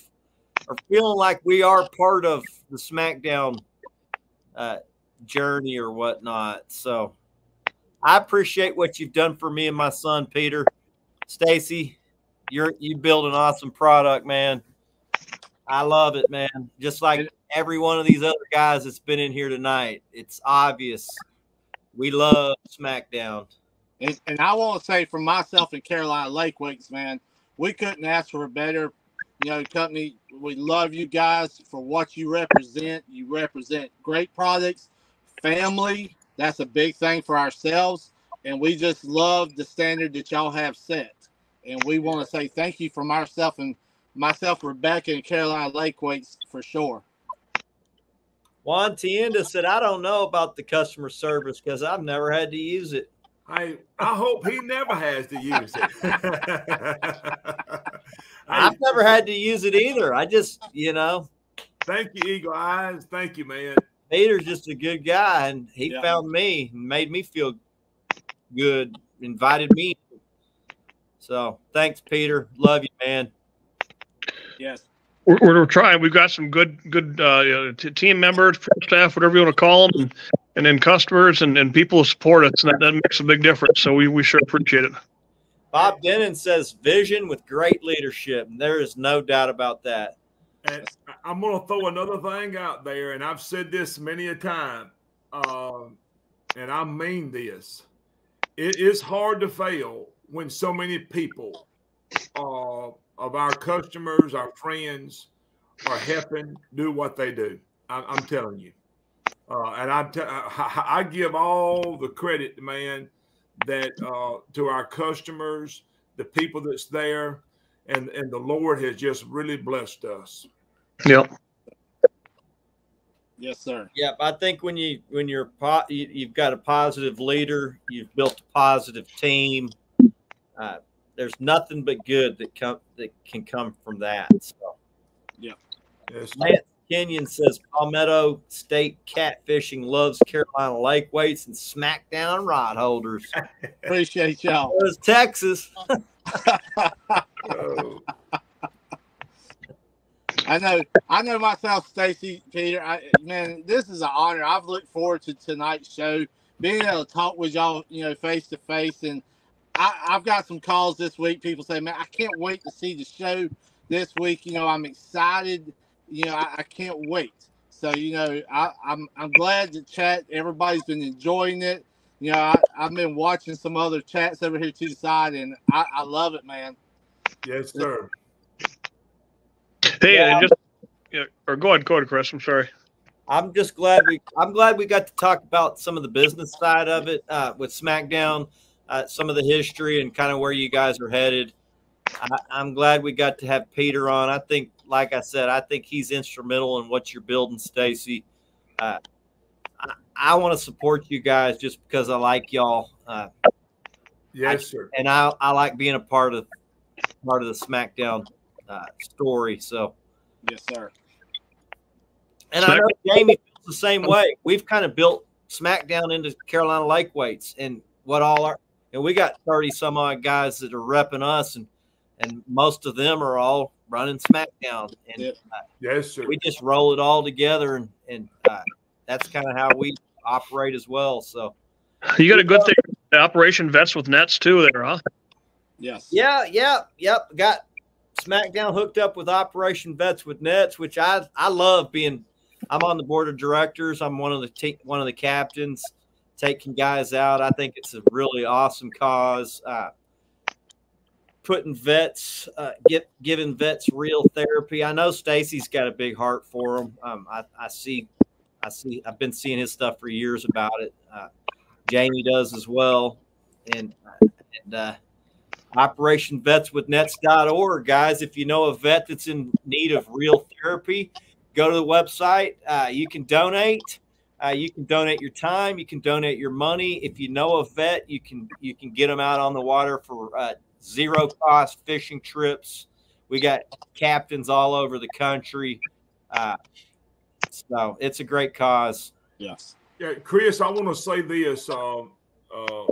or feeling like we are part of the SmackDown uh, journey or whatnot. So, I appreciate what you've done for me and my son, Peter. Stacey, you're you build an awesome product, man. I love it, man. Just like every one of these other guys that's been in here tonight, it's obvious we love SmackDown. and, and I want to say for myself and Carolina Lake Weights, man, we couldn't ask for a better, you know, company. We love you guys for what you represent. You represent great products, family. That's a big thing for ourselves, and we just love the standard that y'all have set. And we want to say thank you from ourselves and myself, Rebecca, and Carolina Lake Weights for sure. Juan Tienda said, I don't know about the customer service because I've never had to use it. I I hope he never has to use it. I've never had to use it either. I just, you know, thank you, Eagle Eyes. Thank you, man. Peter's just a good guy, and he Yeah. found me, and made me feel good, invited me. So thanks, Peter. Love you, man. Yes. We're, we're trying. We've got some good, good uh, t- team members, staff, whatever you want to call them, and, and then customers and, and people who support us, and that, that makes a big difference. So we, we sure appreciate it. Bob Denon says vision with great leadership. And there is no doubt about that. And I'm going to throw another thing out there, and I've said this many a time, um, and I mean this. It is hard to fail when so many people uh, of our customers, our friends, are helping do what they do. I, I'm telling you, uh, and I, te- I I give all the credit, man, that uh, to our customers, the people that's there, and and the Lord has just really blessed us. Yep. Yes, sir. Yep, I think when you when you're po- you, you've got a positive leader, you've built a positive team. Uh, there's nothing but good that come that can come from that. So, Yes, Lance Kenyon says Palmetto State Catfishing loves Carolina Lake weights and SmackDown rod holders. Appreciate y'all. It was Texas. Oh, I know, I know myself, Stacey, Peter. I, man, this is an honor. I've looked forward to tonight's show, being able to talk with y'all, you know, face to face. And I, I've got some calls this week. People say, "Man, I can't wait to see the show this week." You know, I'm excited. You know, I, I can't wait. So, you know, I, I'm I'm glad to chat. Everybody's been enjoying it. You know, I, I've been watching some other chats over here to the side, and I, I love it, man. yes, sir. Hey, Yeah. and just yeah, or go ahead, go ahead, Chris. I'm sorry. I'm just glad we. I'm glad we got to talk about some of the business side of it uh, with SmackDown, uh, some of the history and kind of where you guys are headed. I, I'm glad we got to have Peter on. I think, like I said, I think he's instrumental in what you're building, Stacey. Uh, I, I want to support you guys just because I like y'all, uh, Yes, sir. and I, I like being a part of part of the SmackDown uh, story. So. Yes, sir. And I know Jamie feels the same way. We've kind of built SmackDown into Carolina Lake weights and what all our and we got 30 some odd guys that are repping us and and most of them are all running SmackDown. And Yeah. Yes, sir. we just roll it all together and and uh, that's kind of how we operate as well. So You got a good thing. Operation Vets with Nets too, there, huh? Yes. yeah, yeah, yep. Got SmackDown hooked up with Operation Vets with Nets, which I I love being. I'm on the board of directors. I'm one of the te- one of the captains, taking guys out. I think it's a really awesome cause. Uh, putting vets, uh, get giving vets real therapy. I know Stacey's got a big heart for them. Um, I, I see, I see. I've been seeing his stuff for years about it. Uh, Jamie does as well, and and uh, OperationVetsWithNets.org, guys. If you know a vet that's in need of real therapy, go to the website. Uh, you can donate. Uh, you can donate your time. You can donate your money. If you know a vet, you can you can get them out on the water for uh, zero cost fishing trips. We got captains all over the country. Uh, so it's a great cause. Yes. Yeah, Chris, I want to say this. Um, uh,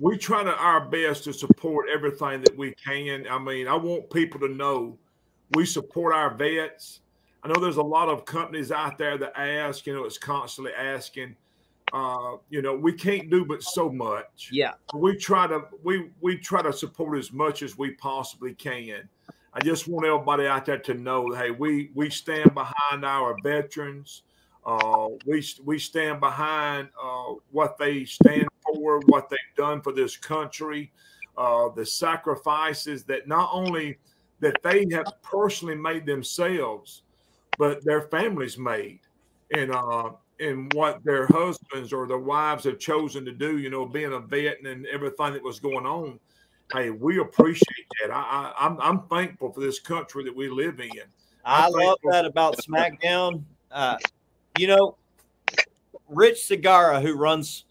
we try to our best to support everything that we can. I mean, I want people to know we support our vets. I know there's a lot of companies out there that ask, you know, it's constantly asking. Uh, you know, we can't do but so much. Yeah. We try to we we try to support as much as we possibly can. I just want everybody out there to know, hey, we we stand behind our veterans. Uh, we we stand behind uh, what they stand for, what they've done for this country, uh, the sacrifices that not only that they have personally made themselves, but their families made, and uh, and what their husbands or their wives have chosen to do. You know, being a vet and everything that was going on. Hey, we appreciate that. I, I I'm I'm thankful for this country that we live in. I I'm love that about SmackDown. Uh, you know, Rich Segara, who runs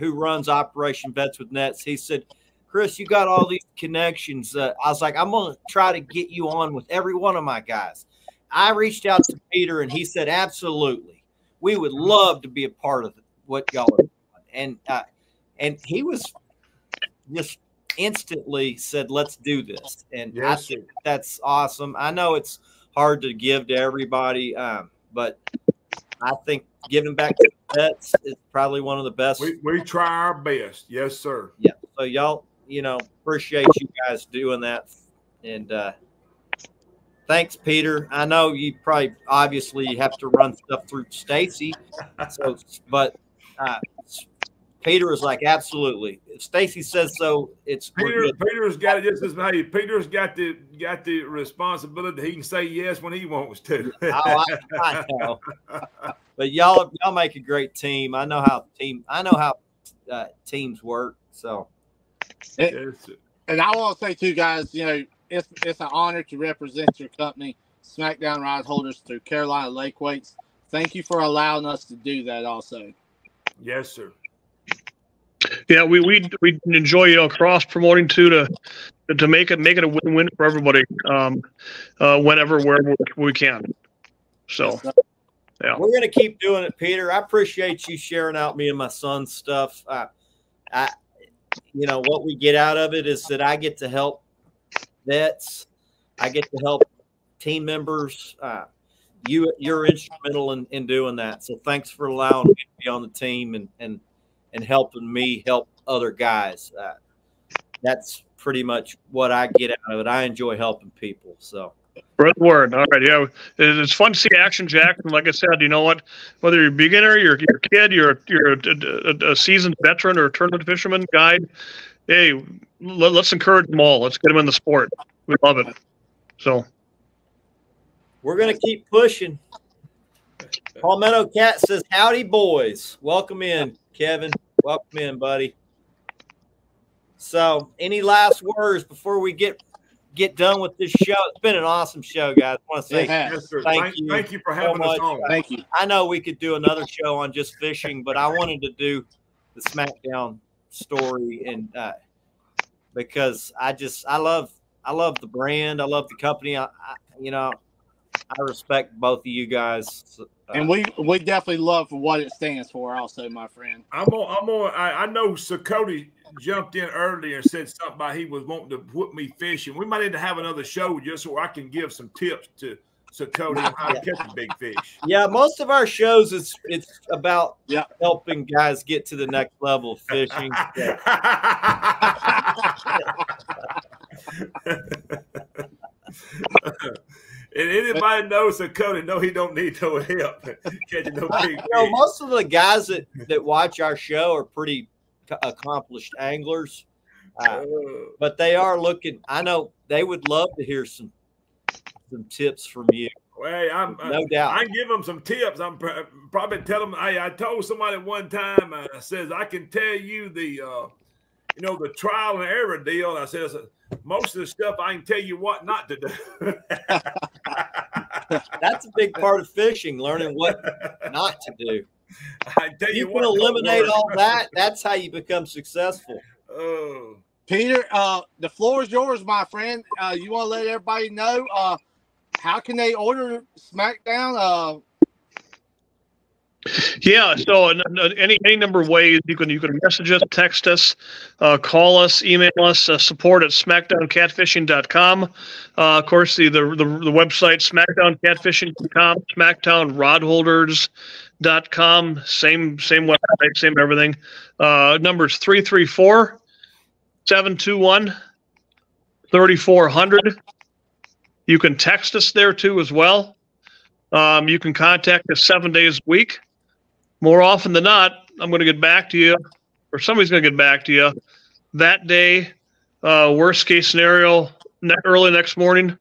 who runs Operation Vets with Nets, he said, "Chris, you got all these connections." Uh, I was like, "I'm gonna try to get you on with every one of my guys." I reached out to Peter, and he said, "Absolutely, we would love to be a part of what y'all are doing." And uh, and he was just instantly said, "Let's do this." And I Yes, think that's awesome. I know it's hard to give to everybody, um, but I think giving back to pets is probably one of the best. We we try our best. Yes, sir. yeah. So y'all, you know, appreciate you guys doing that, and uh, thanks, Peter. I know you probably obviously have to run stuff through Stacey, so but uh, Peter is like, absolutely. If Stacey says so, it's Peter. Peter's got it just as hey, Peter's got the got the responsibility. He can say yes when he wants to. Oh, I, I know. But y'all, y'all make a great team. I know how team. I know how uh, teams work. So Yes, sir. And I want to say too, guys, you know, it's it's an honor to represent your company, SmackDown Rod Holders through Carolina Lake Weights. Thank you for allowing us to do that. Also, yes, sir. Yeah, we we we enjoy you know cross promoting too to to make it make it a win win for everybody. Um, uh, whenever wherever we can. So yeah, we're gonna keep doing it, Peter. I appreciate you sharing out me and my son's stuff. Uh, I, you know, what we get out of it is that I get to help vets. I get to help team members. Uh, you you're instrumental in, in doing that. So thanks for allowing me to be on the team and and and helping me help other guys. Uh, that's pretty much what I get out of it. I enjoy helping people. So Red word. All right. Yeah, it's fun to see action, Jack. And like I said, you know what? Whether you're a beginner, you're, you're a kid, you're you're a, a, a seasoned veteran or a tournament fisherman guide, hey, let, us encourage them all. Let's get them in the sport. We love it. So we're gonna keep pushing. Palmetto Cat says, "Howdy, boys. Welcome in, Kevin. Welcome in, buddy." So, any last words before we get get done with this show? It's been an awesome show, guys. I want to say Yes. Thank Thank, you thank you for so having us on. thank you. I know we could do another show on just fishing, but I wanted to do the SmackDown story and uh, because I just I love I love the brand, I love the company. I, I you know I respect both of you guys. Uh, And we we definitely love for what it stands for. Also, my friend. I'm on. I'm on. I, I know Sakoti jumped in earlier and said something about he was wanting to put me fishing. We might need to have another show just so I can give some tips to Sakoti on how to catch a big fish. yeah, most of our shows is it's about Yeah. helping guys get to the next level of fishing. and anybody knows that Cody, no, he don't need no help catching no big you know, fish. most of the guys that that watch our show are pretty accomplished anglers. Uh, Uh, but they are looking. I know they would love to hear some some tips from you, well, I'm, no doubt. I give them some tips. I'm pr- probably tell them. Hey, I told somebody one time. Uh, I says I can tell you the, uh, you know, the trial and error deal. I says most of the stuff I can tell you what not to do. That's a big part of fishing, learning what not to do. I tell You you, can what, eliminate all that. That's how you become successful. Oh, Peter, uh, the floor is yours, my friend. Uh, you want to let everybody know uh, how can they order SmackDown? Uh, Yeah, so any any number of ways you can you can message us, text us, uh, call us, email us, uh, support at smackdowncatfishing.com. Uh, of course, the, the the the website smackdowncatfishing.com, smackdownrodholders.com, same same website, same everything. Uh, numbers 334 721 3400. You can text us there too as well. Um, you can contact us seven days a week more often than not, I'm going to get back to you, or somebody's going to get back to you that day. Uh, worst case scenario, ne- early next morning,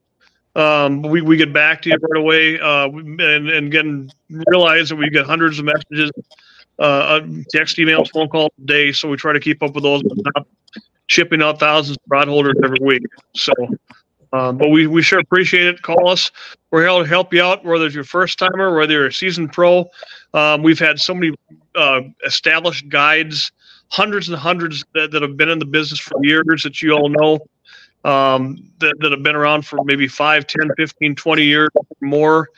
um, we, we get back to you right away. Uh, and, and again, realize that we get hundreds of messages, uh, uh, text, emails, phone calls a day. So we try to keep up with those, shipping out thousands of rod holders every week. So, um, but we, we sure appreciate it. Call us. We're here to help you out, whether it's your first timer, whether you're a seasoned pro. Um, we've had so many uh, established guides, hundreds and hundreds that, that have been in the business for years that you all know, um, that, that have been around for maybe 5, 10, 15, 20 years or more.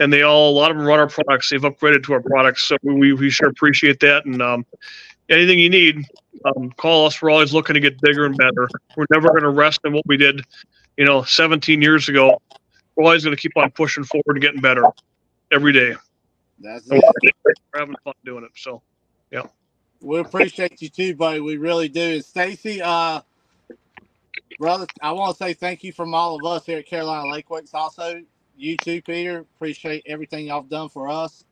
And they all, a lot of them run our products. They've upgraded to our products. So we, we sure appreciate that. And um, anything you need, um, call us. We're always looking to get bigger and better. We're never going to rest in what we did, you know, 17 years ago. We're always going to keep on pushing forward and getting better every day. that's it. We're having fun doing it. So. Yeah. We appreciate you too, buddy. We really do. And Stacey, uh, brother, I want to say thank you from all of us here at Carolina Lake Weights. Also, you too, Peter. Appreciate everything y'all have done for us.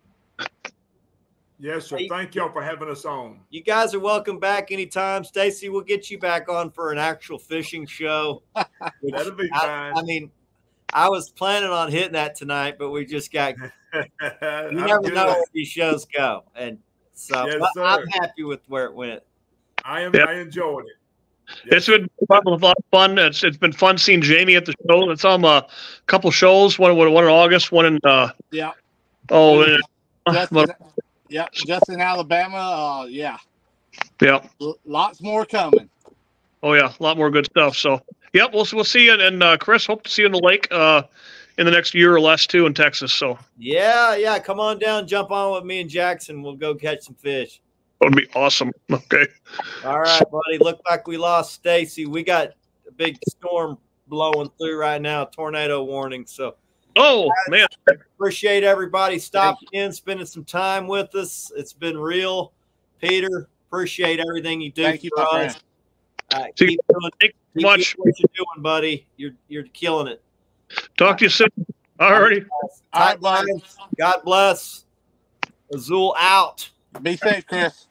Yes, sir. Thank y'all for having us on. You guys are welcome back anytime. Stacey, we'll get you back on for an actual fishing show. That'll be I, fine. I mean, I was planning on hitting that tonight, but we just got you never know where these shows go. And so Yes, sir. I'm happy with where it went. I am. Yep. I enjoyed it. Yes. It's been fun, a lot of fun. It's it's been fun seeing Jamie at the show. It's on a couple shows. One one one in August. One in uh Yeah. oh and, Justin, yeah, just in Alabama. Uh, yeah, yeah L- lots more coming. oh yeah a lot more good stuff. So yep we'll we'll see you and uh, Chris hope to see you in the lake uh in the next year or less too in Texas. So Yeah, yeah. Come on down, jump on with me and Jackson. We'll go catch some fish. that would be awesome. Okay. All right, buddy. Look like we lost Stacey. We got a big storm blowing through right now, tornado warning. So Oh man, appreciate everybody stopping in, spending some time with us. It's been real. Peter, appreciate everything you do Thank you, for my us. Uh, See, keep doing, thank you keep much. doing what you're doing, buddy. You're you're killing it. Talk to you soon. Alrighty. All right, Tight buddy. God bless. Azul out. Be safe, Chris.